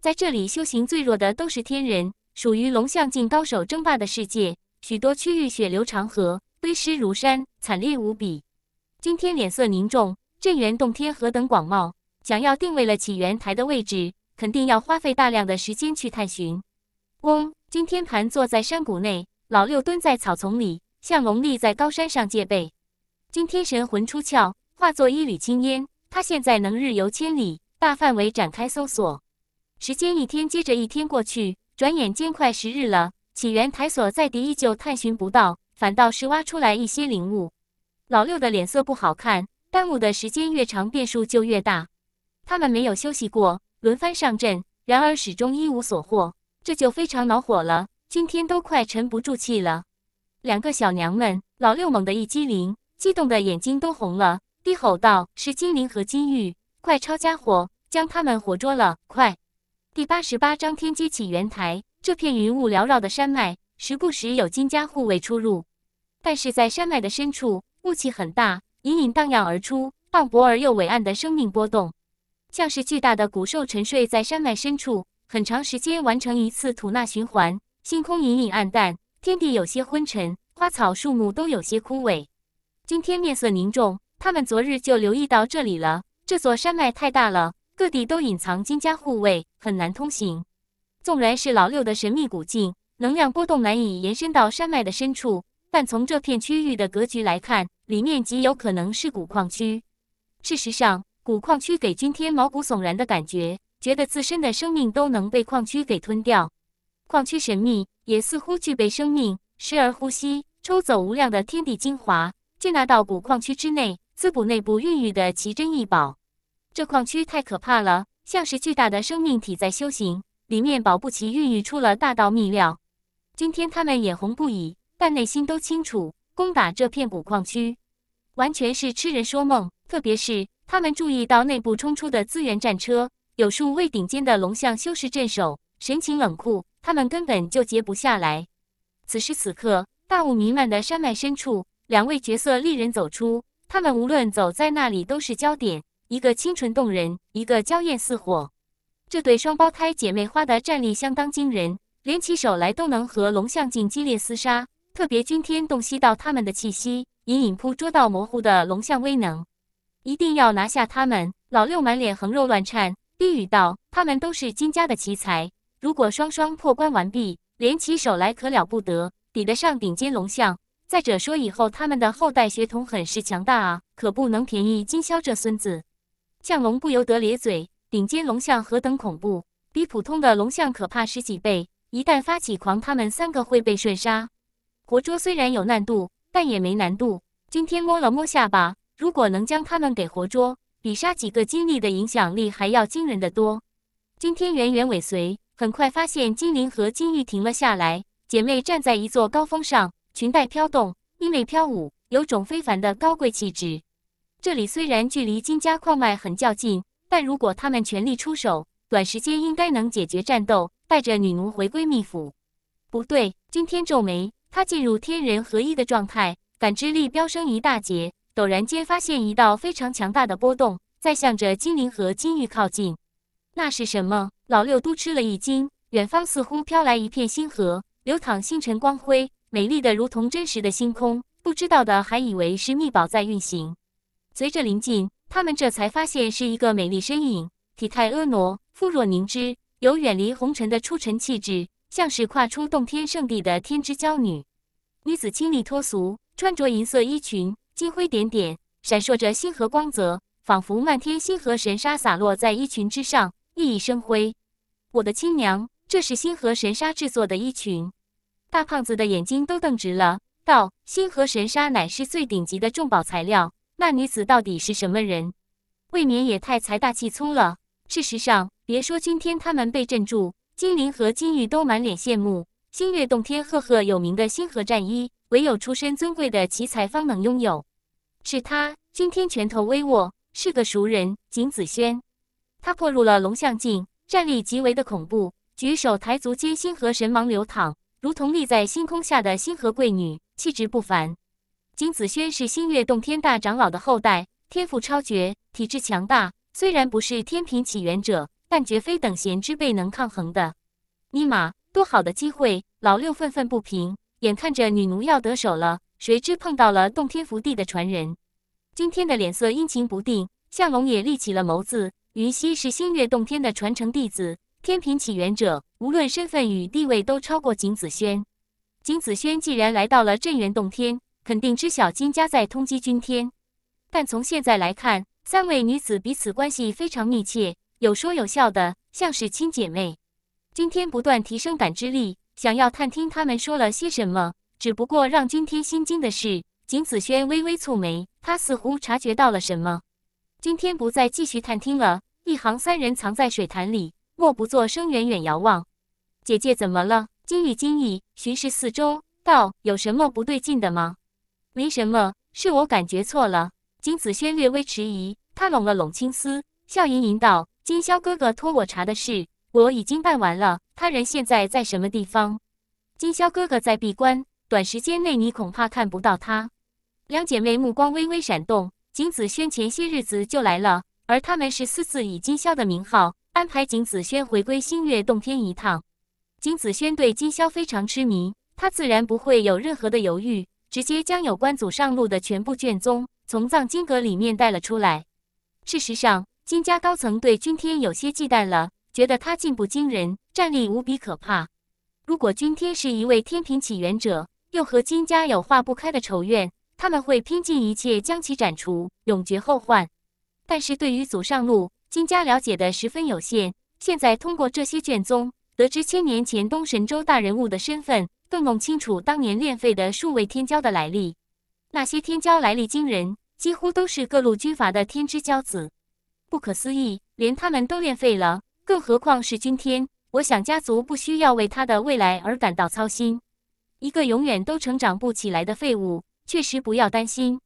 在这里，修行最弱的都是天人，属于龙象境高手争霸的世界。许多区域血流长河，堆尸如山，惨烈无比。今天脸色凝重，镇元洞天何等广袤，想要定位了起源台的位置，肯定要花费大量的时间去探寻。嗡，今天盘坐在山谷内。老六蹲在草丛里，向龙立在高山上戒备。今天神魂出窍，化作一缕青烟。他现在能日游千里，大范围展开搜索。时间一天接着一天过去，转眼间快十日了。起源台所在地依旧探寻不到，反倒是挖出来一些灵物。老六的脸色不好看，耽误的时间越长，变数就越大。他们没有休息过，轮番上阵，然而始终一无所获，这就非常恼火了。今天都快沉不住气了，两个小娘们，老六猛地一激灵，激动的眼睛都红了，低吼道：“是金灵和金玉，快抄家伙，将他们活捉了！快！”第八十八章天阶起源台。这片云雾缭绕的山脉，时不时有金家护卫出入，但是在山脉的深处，雾气很大，隐隐荡漾而出，磅礴而又伟岸的生命波动，像是巨大的古兽沉睡在山脉深处，很长时间完成一次吐纳循环。星空隐隐暗淡，天地有些昏沉，花草树木都有些枯萎。今天面色凝重，他们昨日就留意到这里了。这座山脉太大了，各地都隐藏金家护卫，很难通行。纵然是老六的神秘古镜，能量波动难以延伸到山脉的深处，但从这片区域的格局来看，里面极有可能是古矿区。事实上，古矿区给君天毛骨悚然的感觉，觉得自身的生命都能被矿区给吞掉。矿区神秘，也似乎具备生命，时而呼吸，抽走无量的天地精华，进纳到古矿区之内，滋补内部孕育的奇珍异宝。这矿区太可怕了，像是巨大的生命体在修行，里面保不齐孕育出了大道秘料。今天他们眼红不已，但内心都清楚，攻打这片古矿区，完全是痴人说梦。特别是他们注意到内部冲出的资源战车，有数位顶尖的龙象修士镇守，神情冷酷。他们根本就截不下来。此时此刻，大雾弥漫的山脉深处，两位绝色丽人走出。他们无论走在那里都是焦点，一个清纯动人，一个娇艳似火。这对双胞胎姐妹花的战力相当惊人，连起手来都能和龙象镜激烈厮杀。特别君天洞吸到他们的气息，隐隐捕捉到模糊的龙象威能，一定要拿下他们！老六满脸横肉乱颤，低语道：“他们都是金家的奇才，如果双双破关完毕，联起手来可了不得，抵得上顶尖龙象。再者说，以后他们的后代血统很是强大啊，可不能便宜金霄这孙子。”向龙不由得咧嘴：“顶尖龙象何等恐怖，比普通的龙象可怕十几倍。一旦发起狂，他们三个会被瞬杀。活捉虽然有难度，但也没难度。”今天摸了摸下巴，如果能将他们给活捉。比杀几个精力的影响力还要惊人的多。今天远远尾随，很快发现金灵和金玉停了下来。姐妹站在一座高峰上，裙带飘动，衣袂飘舞，有种非凡的高贵气质。这里虽然距离金家矿脉很较近，但如果他们全力出手，短时间应该能解决战斗，带着女奴回归秘府。不对，今天皱眉，他进入天人合一的状态，感知力飙升一大截。陡然间发现一道非常强大的波动，在向着金灵和金玉靠近。那是什么？老六都吃了一惊。远方似乎飘来一片星河，流淌星辰光辉，美丽的如同真实的星空。不知道的还以为是秘宝在运行。随着临近，他们这才发现是一个美丽身影，体态婀娜，肤若凝脂，有远离红尘的出尘气质，像是跨出洞天圣地的天之娇女。女子清丽脱俗，穿着银色衣裙。金辉点点，闪烁着星河光泽，仿佛漫天星河神沙洒落在衣裙之上，熠熠生辉。我的亲娘，这是星河神沙制作的衣裙。大胖子的眼睛都瞪直了，道：“星河神沙乃是最顶级的重宝材料，那女子到底是什么人？未免也太财大气粗了。事实上，别说君天他们被镇住，金灵和金玉都满脸羡慕。星月洞天赫赫有名的星河战衣。”唯有出身尊贵的奇才方能拥有，是他今天拳头微握，是个熟人景子轩。他破入了龙象境，战力极为的恐怖，举手抬足间星河神芒流淌，如同立在星空下的星河贵女，气质不凡。景子轩是星月洞天大长老的后代，天赋超绝，体质强大。虽然不是天平起源者，但绝非等闲之辈能抗衡的。尼玛，多好的机会！老六愤愤不平。眼看着女奴要得手了，谁知碰到了洞天福地的传人。今天的脸色阴晴不定，向龙也立起了眸子。云溪是星月洞天的传承弟子，天品起源者，无论身份与地位都超过景子轩。景子轩既然来到了镇元洞天，肯定知晓金家在通缉君天。但从现在来看，三位女子彼此关系非常密切，有说有笑的，像是亲姐妹。今天不断提升感知力。想要探听他们说了些什么，只不过让君天心惊的是，景子轩微微蹙眉，他似乎察觉到了什么。今天不再继续探听了，一行三人藏在水潭里，默不作声，远远遥望。姐姐怎么了？金玉惊异，巡视四周，道：“有什么不对劲的吗？”没什么，是我感觉错了。金子轩略微迟疑，他拢了拢青丝，笑吟吟道：“金霄哥哥托我查的事。”我已经办完了，他人现在在什么地方？金霄哥哥在闭关，短时间内你恐怕看不到他。两姐妹目光微微闪动。景子轩前些日子就来了，而他们是私自以金霄的名号安排景子轩回归星月洞天一趟。景子轩对金霄非常痴迷，他自然不会有任何的犹豫，直接将有关祖上路的全部卷宗从藏经阁里面带了出来。事实上，金家高层对君天有些忌惮了。觉得他进步惊人，战力无比可怕。如果君天是一位天平起源者，又和金家有化不开的仇怨，他们会拼尽一切将其斩除，永绝后患。但是对于祖上路，金家了解的十分有限。现在通过这些卷宗，得知千年前东神州大人物的身份，更弄清楚当年炼废的数位天骄的来历。那些天骄来历惊人，几乎都是各路军阀的天之骄子。不可思议，连他们都炼废了。更何况是君天，我想家族不需要为他的未来而感到操心。一个永远都成长不起来的废物，确实不要担心。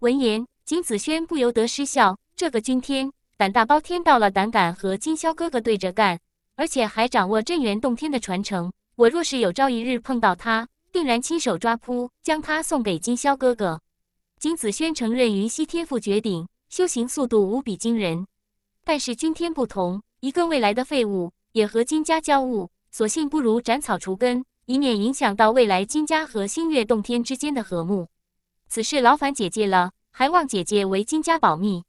闻言，景子轩不由得失笑：这个君天胆大包天到了，胆敢和金霄哥哥对着干，而且还掌握镇元洞天的传承。我若是有朝一日碰到他，定然亲手抓扑，将他送给金霄哥哥。景子轩承认云溪天赋绝顶，修行速度无比惊人，但是君天不同。一个未来的废物也和金家交恶，索性不如斩草除根，以免影响到未来金家和星月洞天之间的和睦。此事劳烦姐姐了，还望姐姐为金家保密。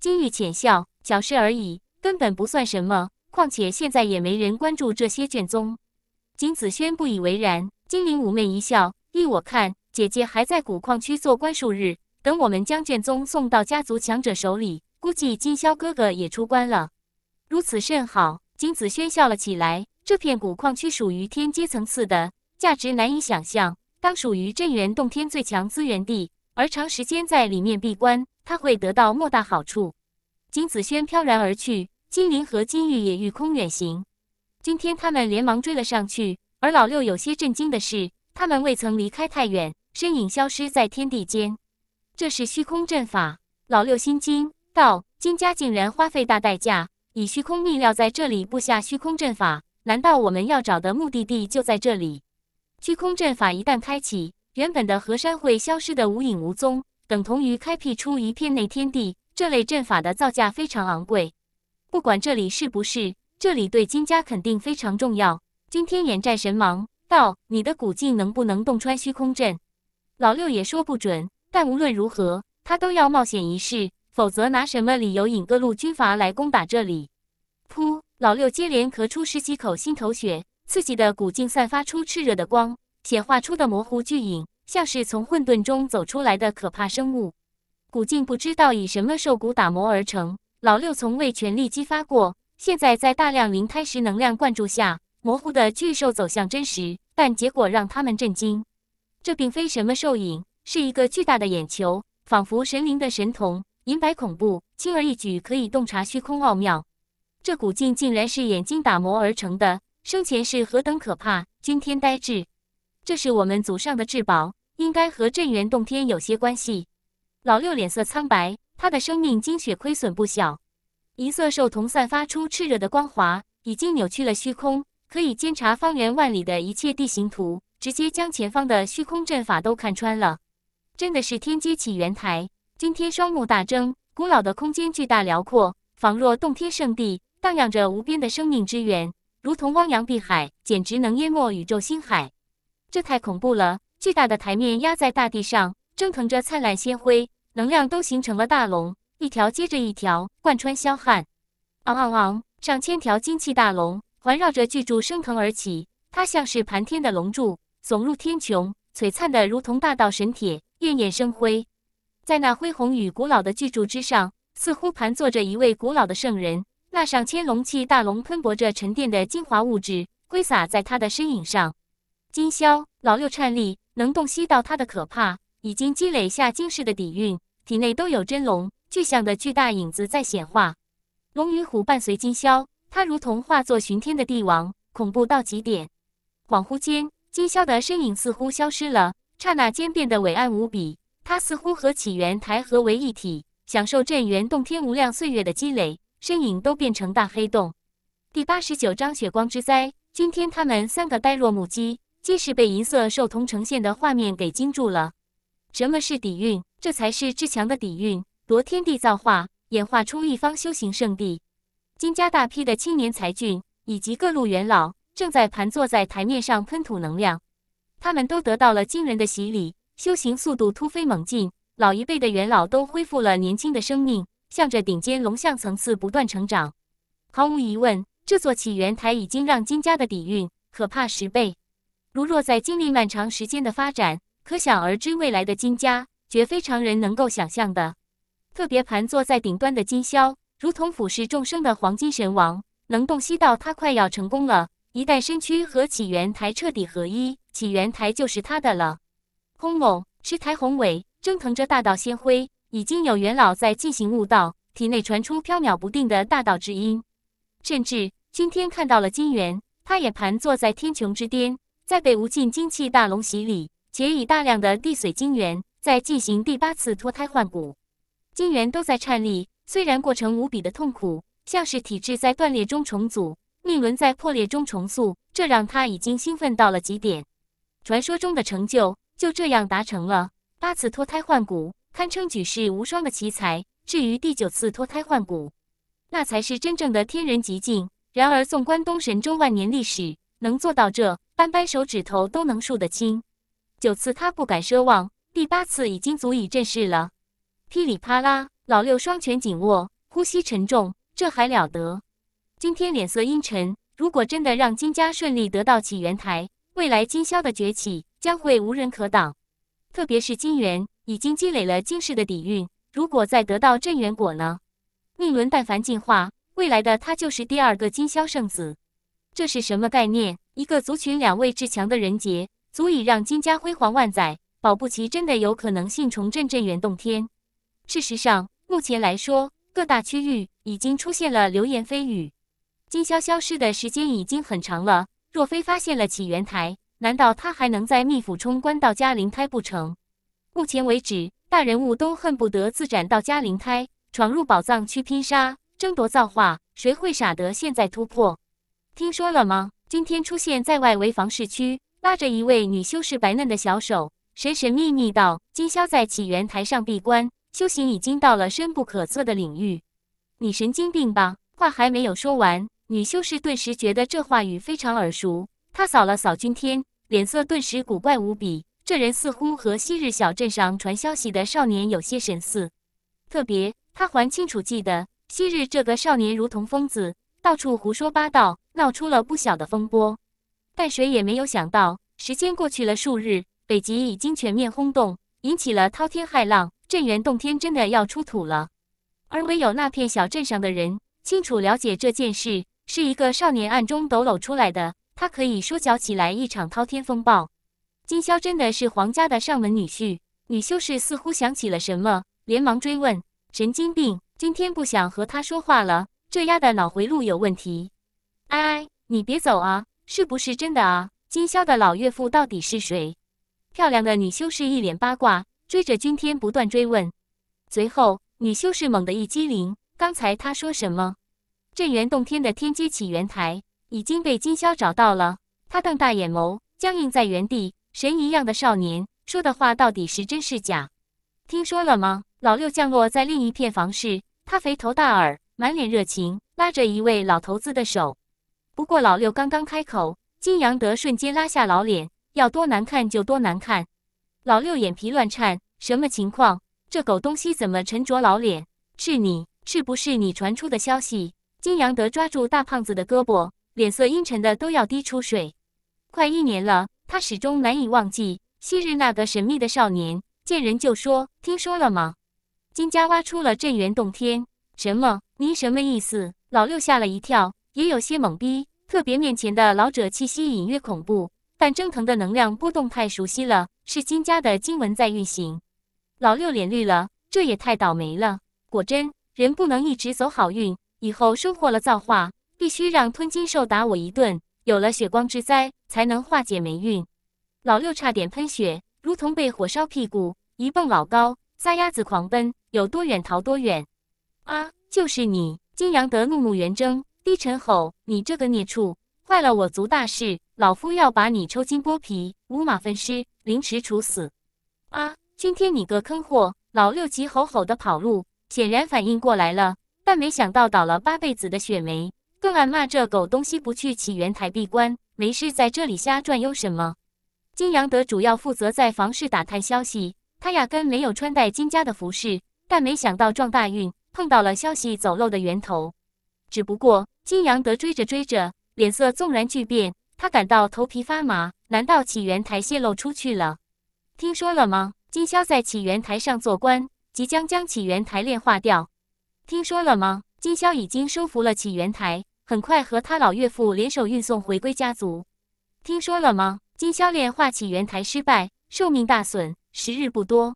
金玉浅笑，小事而已，根本不算什么。况且现在也没人关注这些卷宗。金子轩不以为然。金灵妩媚一笑，依我看，姐姐还在古矿区做官数日，等我们将卷宗送到家族强者手里，估计金霄哥哥也出关了。如此甚好。金子轩笑了起来。这片古矿区属于天阶层次的，价值难以想象，当属于镇元洞天最强资源地。而长时间在里面闭关，他会得到莫大好处。金子轩飘然而去，金灵和金玉也御空远行。今天他们连忙追了上去，而老六有些震惊的是，他们未曾离开太远，身影消失在天地间。这是虚空阵法。老六心惊道：“金家竟然花费大代价，以虚空秘料在这里布下虚空阵法，难道我们要找的目的地就在这里？虚空阵法一旦开启。”原本的河山会消失得无影无踪，等同于开辟出一片内天地。这类阵法的造价非常昂贵，不管这里是不是，这里对金家肯定非常重要。今天眼战神芒道：“你的古镜能不能洞穿虚空阵？”老六也说不准，但无论如何，他都要冒险一试，否则拿什么理由引各路军阀来攻打这里？噗！老六接连咳出十几口心头血，刺激的古镜散发出炽热的光。显化出的模糊巨影，像是从混沌中走出来的可怕生物。古镜不知道以什么兽骨打磨而成，老六从未全力激发过。现在在大量灵胎石能量灌注下，模糊的巨兽走向真实，但结果让他们震惊。这并非什么兽影，是一个巨大的眼球，仿佛神灵的神瞳，银白恐怖，轻而易举可以洞察虚空奥妙。这古镜竟然是眼睛打磨而成的，生前是何等可怕！君天呆滞。这是我们祖上的至宝，应该和镇元洞天有些关系。老六脸色苍白，他的生命精血亏损不小。银色兽瞳散发出炽热的光华，已经扭曲了虚空，可以监察方圆万里的一切地形图，直接将前方的虚空阵法都看穿了。真的是天阶起源台！君天双目大睁，古老的空间巨大辽阔，仿若洞天圣地，荡漾着无边的生命之源，如同汪洋碧海，简直能淹没宇宙星海。这太恐怖了！巨大的台面压在大地上，蒸腾着灿烂鲜辉，能量都形成了大龙，一条接着一条贯穿霄汉。昂昂昂！上千条金气大龙环绕着巨柱升腾而起，它像是盘天的龙柱，耸入天穹，璀璨的如同大道神铁，焰焰生辉。在那恢宏与古老的巨柱之上，似乎盘坐着一位古老的圣人。那上千龙气大龙喷薄着沉淀的精华物质，挥洒在他的身影上。金霄老六颤栗，能洞悉到他的可怕，已经积累下惊世的底蕴，体内都有真龙巨象的巨大影子在显化。龙与虎伴随金霄，他如同化作巡天的帝王，恐怖到极点。恍惚间，金霄的身影似乎消失了，刹那间变得伟岸无比。他似乎和起源台合为一体，享受镇元洞天无量岁月的积累，身影都变成大黑洞。第八十九章血光之灾，今天他们三个呆若木鸡。皆是被银色兽瞳呈现的画面给惊住了。什么是底蕴？这才是至强的底蕴，夺天地造化，演化出一方修行圣地。金家大批的青年才俊以及各路元老正在盘坐在台面上喷吐能量，他们都得到了惊人的洗礼，修行速度突飞猛进。老一辈的元老都恢复了年轻的生命，向着顶尖龙象层次不断成长。毫无疑问，这座起源台已经让金家的底蕴可怕十倍。如若再经历漫长时间的发展，可想而知，未来的金家绝非常人能够想象的。特别盘坐在顶端的金霄，如同俯视众生的黄金神王，能洞悉到他快要成功了。一旦身躯和起源台彻底合一，起源台就是他的了。轰隆！石台宏伟，蒸腾着大道仙辉，已经有元老在进行悟道，体内传出飘渺不定的大道之音。甚至今天看到了金元，他也盘坐在天穹之巅。在被无尽精气大龙洗礼，且以大量的地髓金元在进行第八次脱胎换骨，金元都在颤栗。虽然过程无比的痛苦，像是体质在断裂中重组，命轮在破裂中重塑，这让他已经兴奋到了极点。传说中的成就就这样达成了，八次脱胎换骨堪称举世无双的奇才。至于第九次脱胎换骨，那才是真正的天人极境。然而，纵观东神州万年历史，能做到这？扳扳手指头都能数得清，九次他不敢奢望，第八次已经足以正视了。噼里啪啦，老六双拳紧握，呼吸沉重，这还了得？今天脸色阴沉。如果真的让金家顺利得到起源台，未来金霄的崛起将会无人可挡。特别是金元已经积累了金世的底蕴，如果再得到镇元果呢？命轮但凡进化，未来的他就是第二个金霄圣子。这是什么概念？一个族群两位至强的人杰，足以让金家辉煌万载。保不齐真的有可能性重振镇元洞天。事实上，目前来说，各大区域已经出现了流言蜚语。金霄消失的时间已经很长了。若非发现了起源台，难道他还能在秘府冲关到嘉陵胎不成？目前为止，大人物都恨不得自斩到嘉陵胎，闯入宝藏区拼杀，争夺造化。谁会傻得现在突破？听说了吗？今天出现在外围防市区，拉着一位女修士白嫩的小手，神神秘秘道：“今宵在起源台上闭关，修行已经到了深不可测的领域。”你神经病吧？话还没有说完。女修士顿时觉得这话语非常耳熟，她扫了扫君天，脸色顿时古怪无比。这人似乎和昔日小镇上传消息的少年有些神似，特别他还清楚记得昔日这个少年如同疯子，到处胡说八道，闹出了不小的风波。但谁也没有想到，时间过去了数日，北极已经全面轰动，引起了滔天骇浪，镇元洞天真的要出土了。而唯有那片小镇上的人清楚了解这件事。是一个少年暗中抖搂出来的，他可以说搅起来一场滔天风暴。金霄真的是皇家的上门女婿？女修士似乎想起了什么，连忙追问：“神经病，今天不想和他说话了，这丫的脑回路有问题。”哎哎，你别走啊，是不是真的啊？金霄的老岳父到底是谁？漂亮的女修士一脸八卦，追着君天不断追问。随后，女修士猛地一激灵，刚才他说什么？镇元洞天的天阶起源台已经被金霄找到了。他瞪大眼眸，僵硬在原地。神一样的少年说的话到底是真是假？听说了吗？老六降落在另一片房室，他肥头大耳，满脸热情，拉着一位老头子的手。不过老六刚刚开口，金阳德瞬间拉下老脸，要多难看就多难看。老六眼皮乱颤，什么情况？这狗东西怎么沉着老脸？是你？是不是你传出的消息？金阳德抓住大胖子的胳膊，脸色阴沉的都要滴出水。快一年了，他始终难以忘记昔日那个神秘的少年，见人就说：“听说了吗？金家挖出了镇元洞天。”什么？您什么意思？老六吓了一跳，也有些懵逼。特别面前的老者气息隐约恐怖，但蒸腾的能量波动太熟悉了，是金家的经文在运行。老六脸绿了，这也太倒霉了。果真，人不能一直走好运。以后收获了造化，必须让吞金兽打我一顿，有了血光之灾，才能化解霉运。老六差点喷血，如同被火烧屁股，一蹦老高，撒丫子狂奔，有多远逃多远。啊，就是你！金阳德怒目圆睁，低沉吼：“你这个孽畜，坏了我族大事，老夫要把你抽筋剥皮，五马分尸，凌迟处死！”啊，今天你个坑货！老六急吼吼的跑路，显然反应过来了。但没想到倒了八辈子的血霉，更暗骂这狗东西不去起源台闭关，没事在这里瞎转悠什么？金阳德主要负责在房室打探消息，他压根没有穿戴金家的服饰，但没想到撞大运，碰到了消息走漏的源头。只不过金阳德追着追着，脸色纵然巨变，他感到头皮发麻。难道起源台泄露出去了？听说了吗？金霄在起源台上做官，即将将起源台炼化掉。听说了吗？金霄已经收服了起源台，很快和他老岳父联手运送回归家族。听说了吗？金霄炼化起源台失败，寿命大损，时日不多。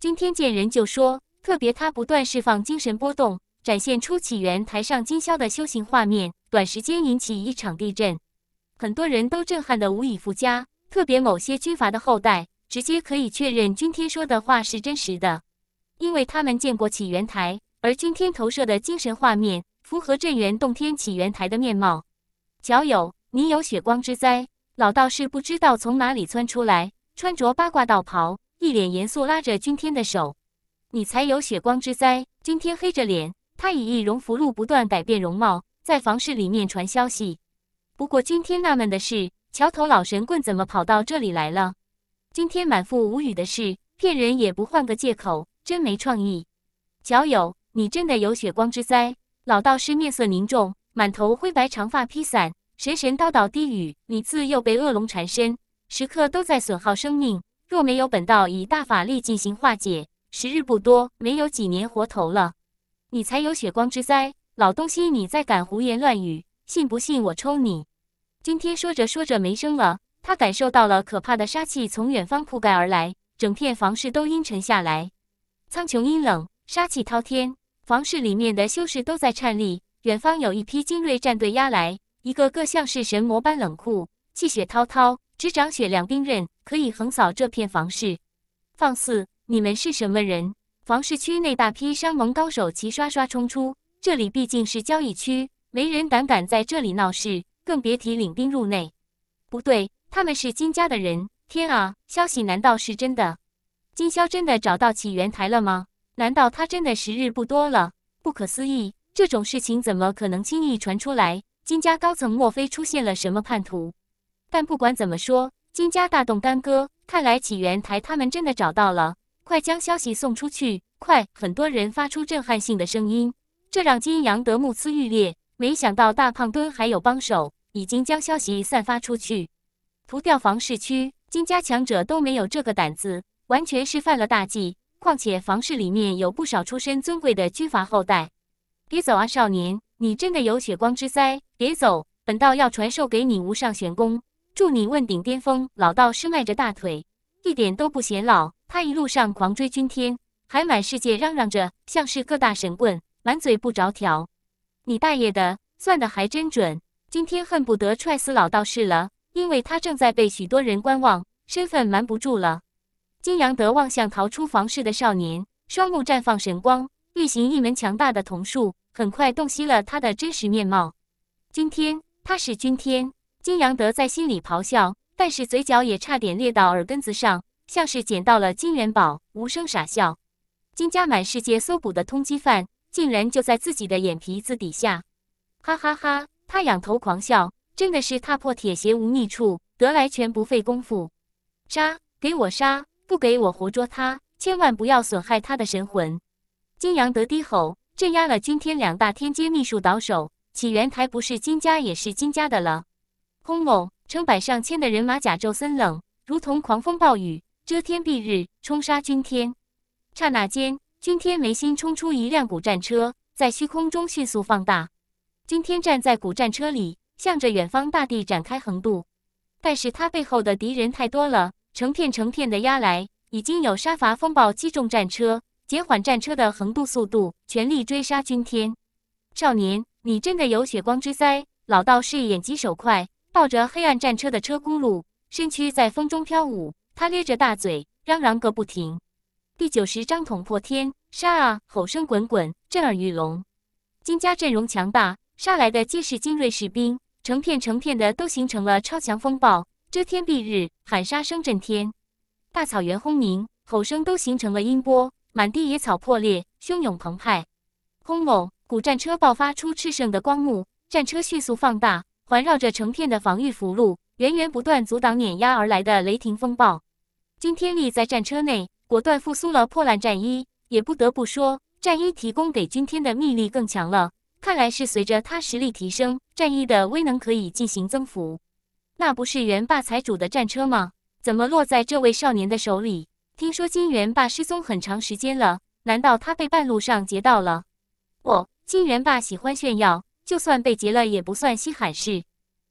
今天见人就说，特别他不断释放精神波动，展现出起源台上金霄的修行画面，短时间引起一场地震，很多人都震撼得无以复加。特别某些军阀的后代，直接可以确认君天说的话是真实的，因为他们见过起源台。而君天投射的精神画面符合镇元洞天起源台的面貌。小友，你有血光之灾。老道士不知道从哪里窜出来，穿着八卦道袍，一脸严肃，拉着君天的手。你才有血光之灾。君天黑着脸，他以易容符箓不断改变容貌，在房室里面传消息。不过君天纳闷的是，桥头老神棍怎么跑到这里来了？君天满腹无语的是，骗人也不换个借口，真没创意。小友，你真的有血光之灾？老道士面色凝重，满头灰白长发披散，神神叨叨低语：“你自幼被恶龙缠身，时刻都在损耗生命。若没有本道以大法力进行化解，时日不多，没有几年活头了。你才有血光之灾！老东西，你再敢胡言乱语，信不信我抽你？”君天说着说着没声了，他感受到了可怕的杀气从远方铺盖而来，整片房室都阴沉下来，苍穹阴冷，杀气滔天。房室里面的修士都在颤栗，远方有一批精锐战队压来，一个个像是神魔般冷酷，气血滔滔，执掌血亮兵刃，可以横扫这片房室。放肆！你们是什么人？房市区内大批商盟高手齐刷刷冲出，这里毕竟是交易区，没人胆敢在这里闹事，更别提领兵入内。不对，他们是金家的人。天啊，消息难道是真的？金霄真的找到起源台了吗？难道他真的时日不多了？不可思议，这种事情怎么可能轻易传出来？金家高层莫非出现了什么叛徒？但不管怎么说，金家大动干戈，看来起源台他们真的找到了。快将消息送出去！快！很多人发出震撼性的声音，这让金阳德目眦欲裂。没想到大胖墩还有帮手，已经将消息散发出去。屠掉房市区，金家强者都没有这个胆子，完全是犯了大忌。况且房市里面有不少出身尊贵的军阀后代。别走啊，少年！你真的有血光之灾！别走！本道要传授给你无上玄功，助你问鼎巅峰。老道士迈着大腿，一点都不显老。他一路上狂追君天，还满世界嚷嚷着，像是个大神棍，满嘴不着调。你大爷的，算的还真准！君天恨不得踹死老道士了，因为他正在被许多人观望，身份瞒不住了。金阳德望向逃出房室的少年，双目绽放神光，运行一门强大的瞳术，很快洞悉了他的真实面貌。君天，他是君天。金阳德在心里咆哮，但是嘴角也差点裂到耳根子上，像是捡到了金元宝，无声傻笑。金家满世界搜捕的通缉犯，竟然就在自己的眼皮子底下！哈哈哈！他仰头狂笑，真的是踏破铁鞋无觅处，得来全不费工夫。杀！给我杀！不给我活捉他！千万不要损害他的神魂！金阳德低吼，镇压了君天两大天阶秘术倒手。起源台不是金家，也是金家的了。轰隆！成百上千的人马甲胄森冷，如同狂风暴雨，遮天蔽日，冲杀君天。刹那间，君天眉心冲出一辆古战车，在虚空中迅速放大。君天站在古战车里，向着远方大地展开横渡。但是他背后的敌人太多了。成片成片的压来，已经有杀伐风暴击中战车，减缓战车的横渡速度，全力追杀君天。少年，你真的有血光之灾！老道士眼疾手快，抱着黑暗战车的车轱辘，身躯在风中飘舞。他咧着大嘴，嚷嚷个不停。第九十章捅破天，杀啊！吼声滚滚，震耳欲聋。金家阵容强大，杀来的皆是精锐士兵，成片成片的都形成了超强风暴。遮天蔽日，喊杀声震天，大草原轰鸣，吼声都形成了音波，满地野草破裂，汹涌澎湃。轰隆！古战车爆发出炽盛的光幕，战车迅速放大，环绕着成片的防御符箓，源源不断阻挡碾压而来的雷霆风暴。君天立在战车内，果断复苏了破烂战衣。也不得不说，战衣提供给君天的秘力更强了。看来是随着他实力提升，战衣的威能可以进行增幅。那不是元霸财主的战车吗？怎么落在这位少年的手里？听说金元霸失踪很长时间了，难道他被半路上劫到了？哦，金元霸喜欢炫耀，就算被劫了也不算稀罕事。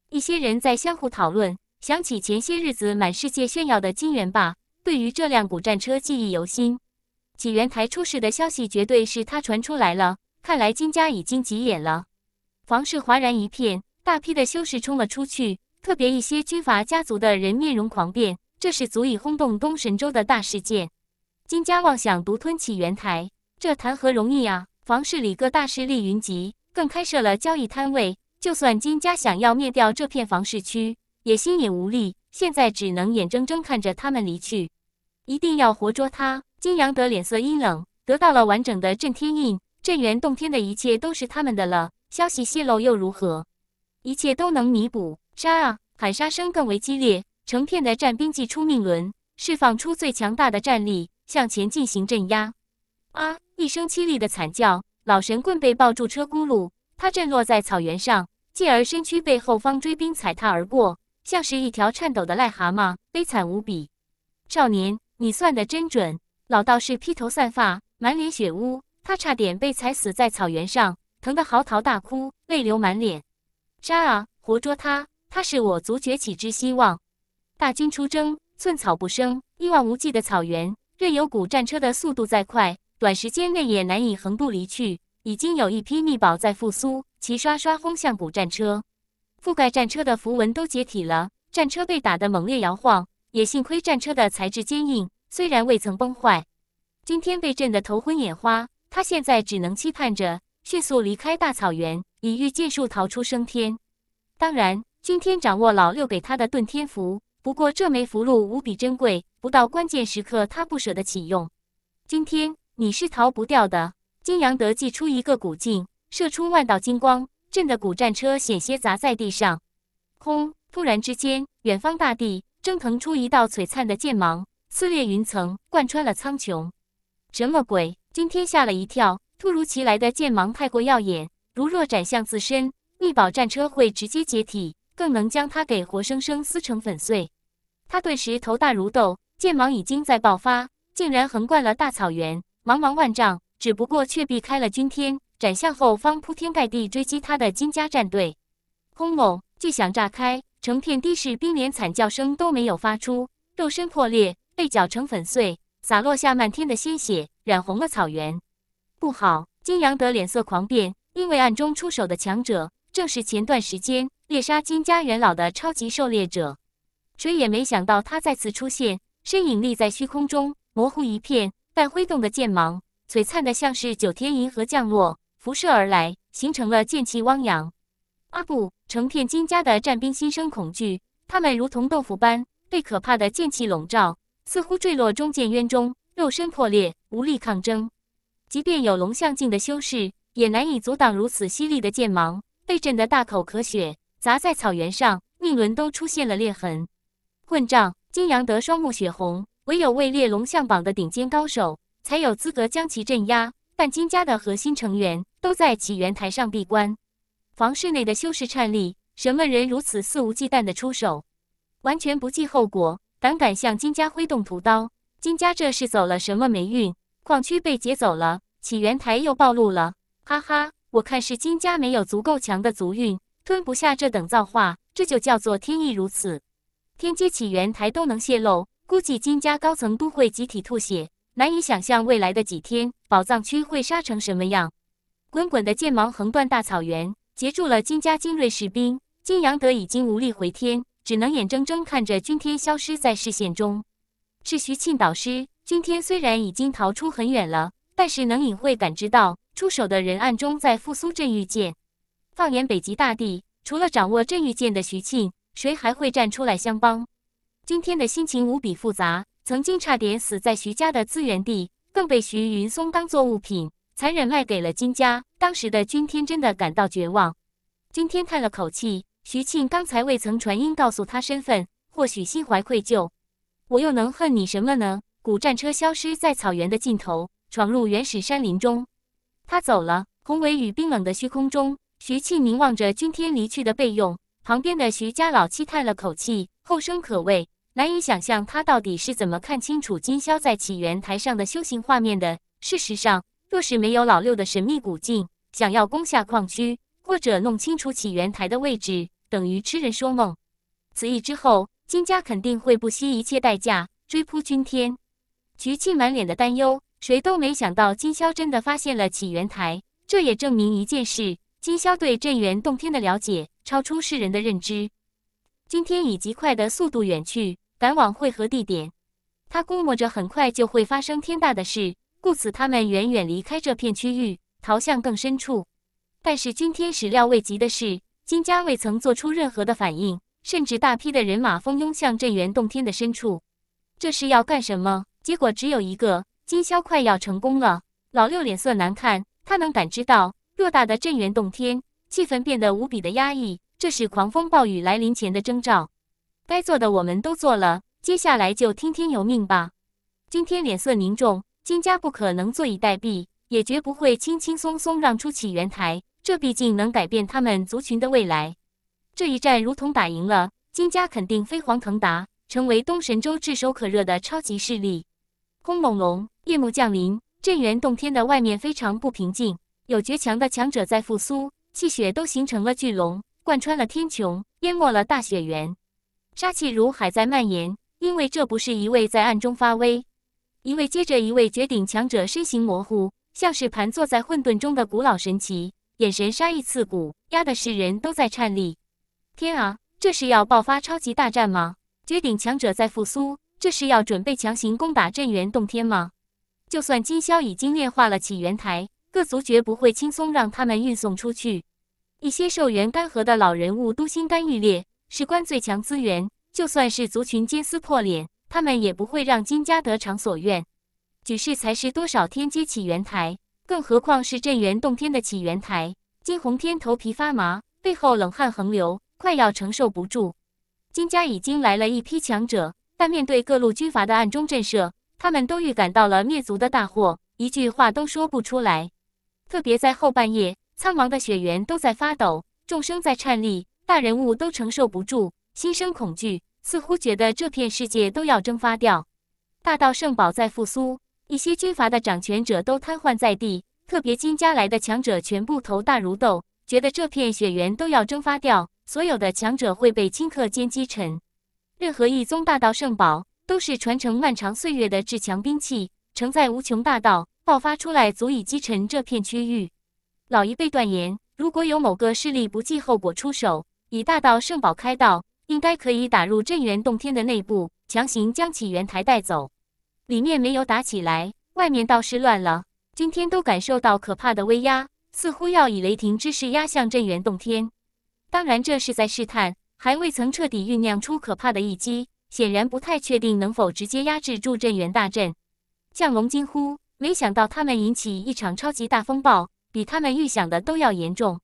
一些人在相互讨论，想起前些日子满世界炫耀的金元霸，对于这辆古战车记忆犹新。起源台出事的消息绝对是他传出来了，看来金家已经急眼了。房市哗然一片，大批的修士冲了出去。特别一些军阀家族的人面容狂变，这是足以轰动东神州的大事件。金家妄想独吞起源台，这谈何容易啊！房市里各大势力云集，更开设了交易摊位。就算金家想要灭掉这片房市区，也心也无力。现在只能眼睁睁看着他们离去，一定要活捉他！金阳德脸色阴冷，得到了完整的震天印，镇元洞天的一切都是他们的了。消息泄露又如何？一切都能弥补。杀啊！喊杀声更为激烈，成片的战兵祭出命轮，释放出最强大的战力，向前进行镇压。啊！一声凄厉的惨叫，老神棍被抱住车轱辘，他震落在草原上，继而身躯被后方追兵踩踏而过，像是一条颤抖的癞蛤蟆，悲惨无比。少年，你算得真准！老道士披头散发，满脸血污，他差点被踩死在草原上，疼得嚎啕大哭，泪流满脸。杀啊！活捉他！他是我族崛起之希望。大军出征，寸草不生，一望无际的草原，任由古战车的速度再快。短时间内也难以横渡离去，已经有一批密宝在复苏，齐刷刷轰向古战车，覆盖战车的符文都解体了，战车被打得猛烈摇晃，也幸亏战车的材质坚硬，虽然未曾崩坏。今天被震得头昏眼花，他现在只能期盼着迅速离开大草原，以御剑术逃出升天。当然，今天掌握老六给他的遁天符，不过这枚符箓无比珍贵，不到关键时刻他不舍得启用。今天。你是逃不掉的。金阳德祭出一个古镜，射出万道金光，震得古战车险些砸在地上。轰！突然之间，远方大地蒸腾出一道璀璨的剑芒，撕裂云层，贯穿了苍穹。什么鬼？今天吓了一跳。突如其来的剑芒太过耀眼，如若斩向自身，密宝战车会直接解体，更能将他给活生生撕成粉碎。他顿时头大如斗，剑芒已经在爆发，竟然横贯了大草原。茫茫万丈，只不过却避开了军天，斩向后方铺天盖地追击他的金家战队。轰隆，巨响炸开，成片的士兵连惨叫声都没有发出，肉身破裂，被搅成粉碎，洒落下漫天的鲜血，染红了草原。不好！金阳德脸色狂变，因为暗中出手的强者正是前段时间猎杀金家元老的超级狩猎者。谁也没想到他再次出现，身影立在虚空中，模糊一片。但挥动的剑芒璀璨的，像是九天银河降落，辐射而来，形成了剑气汪洋。阿布，成片金家的战兵心生恐惧，他们如同豆腐般被可怕的剑气笼罩，似乎坠落中剑渊中，肉身破裂，无力抗争。即便有龙象境的修士，也难以阻挡如此犀利的剑芒，被震得大口咳血，砸在草原上，命轮都出现了裂痕。混账！金阳德双目血红。唯有位列龙象榜的顶尖高手，才有资格将其镇压。但金家的核心成员都在起源台上闭关，房室内的修士颤栗。什么人如此肆无忌惮的出手，完全不计后果，胆敢向金家挥动屠刀？金家这是走了什么霉运？矿区被劫走了，起源台又暴露了。哈哈，我看是金家没有足够强的族运，吞不下这等造化。这就叫做天意如此，天阶起源台都能泄露。估计金家高层都会集体吐血，难以想象未来的几天宝藏区会杀成什么样。滚滚的剑芒横断大草原，截住了金家精锐士兵。金阳德已经无力回天，只能眼睁睁看着君天消失在视线中。是徐庆导师，君天虽然已经逃出很远了，但是能隐晦感知到出手的人暗中在复苏镇玉剑。放眼北极大地，除了掌握镇玉剑的徐庆，谁还会站出来相帮？今天的心情无比复杂，曾经差点死在徐家的资源地，更被徐云松当做物品残忍卖给了金家。当时的君天真的感到绝望。君天叹了口气，徐庆刚才未曾传音告诉他身份，或许心怀愧疚。我又能恨你什么呢？古战车消失在草原的尽头，闯入原始山林中。他走了。宏伟与冰冷的虚空中，徐庆凝望着君天离去的备用。旁边的徐家老七叹了口气，后生可畏。难以想象他到底是怎么看清楚金霄在起源台上的修行画面的。事实上，若是没有老六的神秘古镜，想要攻下矿区或者弄清楚起源台的位置，等于痴人说梦。此役之后，金家肯定会不惜一切代价追扑君天。徐庆满脸的担忧，谁都没想到金霄真的发现了起源台。这也证明一件事：金霄对镇元洞天的了解超出世人的认知。今天以极快的速度远去。赶往汇合地点，他估摸着很快就会发生天大的事，故此他们远远离开这片区域，逃向更深处。但是君天始料未及的是，金家未曾做出任何的反应，甚至大批的人马蜂拥向镇元洞天的深处。这是要干什么？结果只有一个：金宵快要成功了。老六脸色难看，他能感知到偌大的镇元洞天，气氛变得无比的压抑，这是狂风暴雨来临前的征兆。该做的我们都做了，接下来就听天由命吧。今天脸色凝重，金家不可能坐以待毙，也绝不会轻轻松松让出起源台。这毕竟能改变他们族群的未来。这一战如同打赢了，金家肯定飞黄腾达，成为东神州炙手可热的超级势力。轰隆隆，夜幕降临，镇元洞天的外面非常不平静，有绝强的强者在复苏，气血都形成了巨龙，贯穿了天穹，淹没了大雪原，杀气如海在蔓延。因为这不是一位在暗中发威，一位接着一位绝顶强者身形模糊，像是盘坐在混沌中的古老神奇，眼神杀意刺骨，压得世人都在颤栗。天啊，这是要爆发超级大战吗？绝顶强者在复苏，这是要准备强行攻打镇元洞天吗？就算金霄已经炼化了起源台，各族绝不会轻松让他们运送出去。一些寿元干涸的老人物都心肝欲裂，事关最强资源。就算是族群间撕破脸，他们也不会让金家得偿所愿。举世才是多少天阶起源台，更何况是镇元洞天的起源台。金洪天头皮发麻，背后冷汗横流，快要承受不住。金家已经来了一批强者，但面对各路军阀的暗中震慑，他们都预感到了灭族的大祸，一句话都说不出来。特别在后半夜，苍茫的雪原都在发抖，众生在颤栗，大人物都承受不住，心生恐惧。似乎觉得这片世界都要蒸发掉，大道圣宝在复苏，一些军阀的掌权者都瘫痪在地，特别金家来的强者全部头大如豆，觉得这片雪原都要蒸发掉，所有的强者会被顷刻间击沉。任何一宗大道圣宝都是传承漫长岁月的至强兵器，承载无穷大道，爆发出来足以击沉这片区域。老一辈断言，如果有某个势力不计后果出手，以大道圣宝开道。应该可以打入镇元洞天的内部，强行将起源台带走。里面没有打起来，外面倒是乱了。今天都感受到可怕的威压，似乎要以雷霆之势压向镇元洞天。当然，这是在试探，还未曾彻底酝酿出可怕的一击，显然不太确定能否直接压制住镇元大阵。降龙惊呼：没想到他们引起一场超级大风暴，比他们预想的都要严重。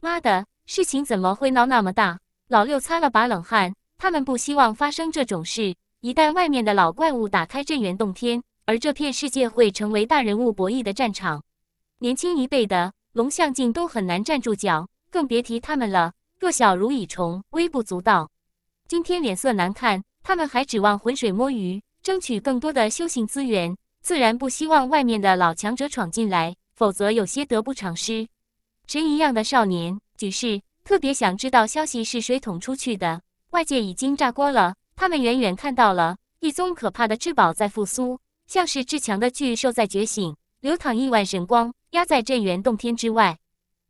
妈的，事情怎么会闹那么大？老六擦了把冷汗，他们不希望发生这种事。一旦外面的老怪物打开镇元洞天，而这片世界会成为大人物博弈的战场。年轻一辈的龙象境都很难站住脚，更别提他们了。弱小如蚁虫，微不足道。今天脸色难看，他们还指望浑水摸鱼，争取更多的修行资源，自然不希望外面的老强者闯进来，否则有些得不偿失。神一样的少年，举世。特别想知道消息是谁捅出去的？外界已经炸锅了。他们远远看到了一宗可怕的至宝在复苏，像是至强的巨兽在觉醒，流淌亿万神光，压在镇元洞天之外。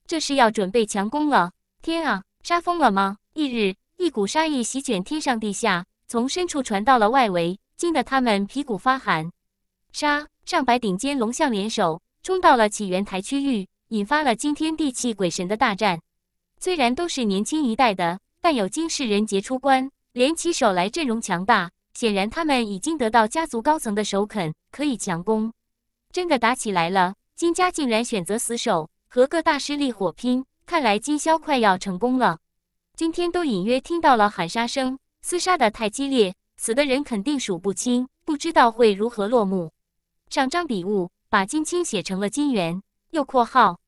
这是要准备强攻了！天啊，杀疯了吗？翌日，一股杀意席卷天上地下，从深处传到了外围，惊得他们皮骨发寒。杀！上百顶尖龙象联手，冲到了起源台区域，引发了惊天地泣鬼神的大战。虽然都是年轻一代的，但有金世人杰出关联起手来，阵容强大。显然他们已经得到家族高层的首肯，可以强攻。真的打起来了，金家竟然选择死守，和各大势力火拼。看来金宵快要成功了。今天都隐约听到了喊杀声，厮杀的太激烈，死的人肯定数不清，不知道会如何落幕。上章笔误，把金青写成了金元，又括号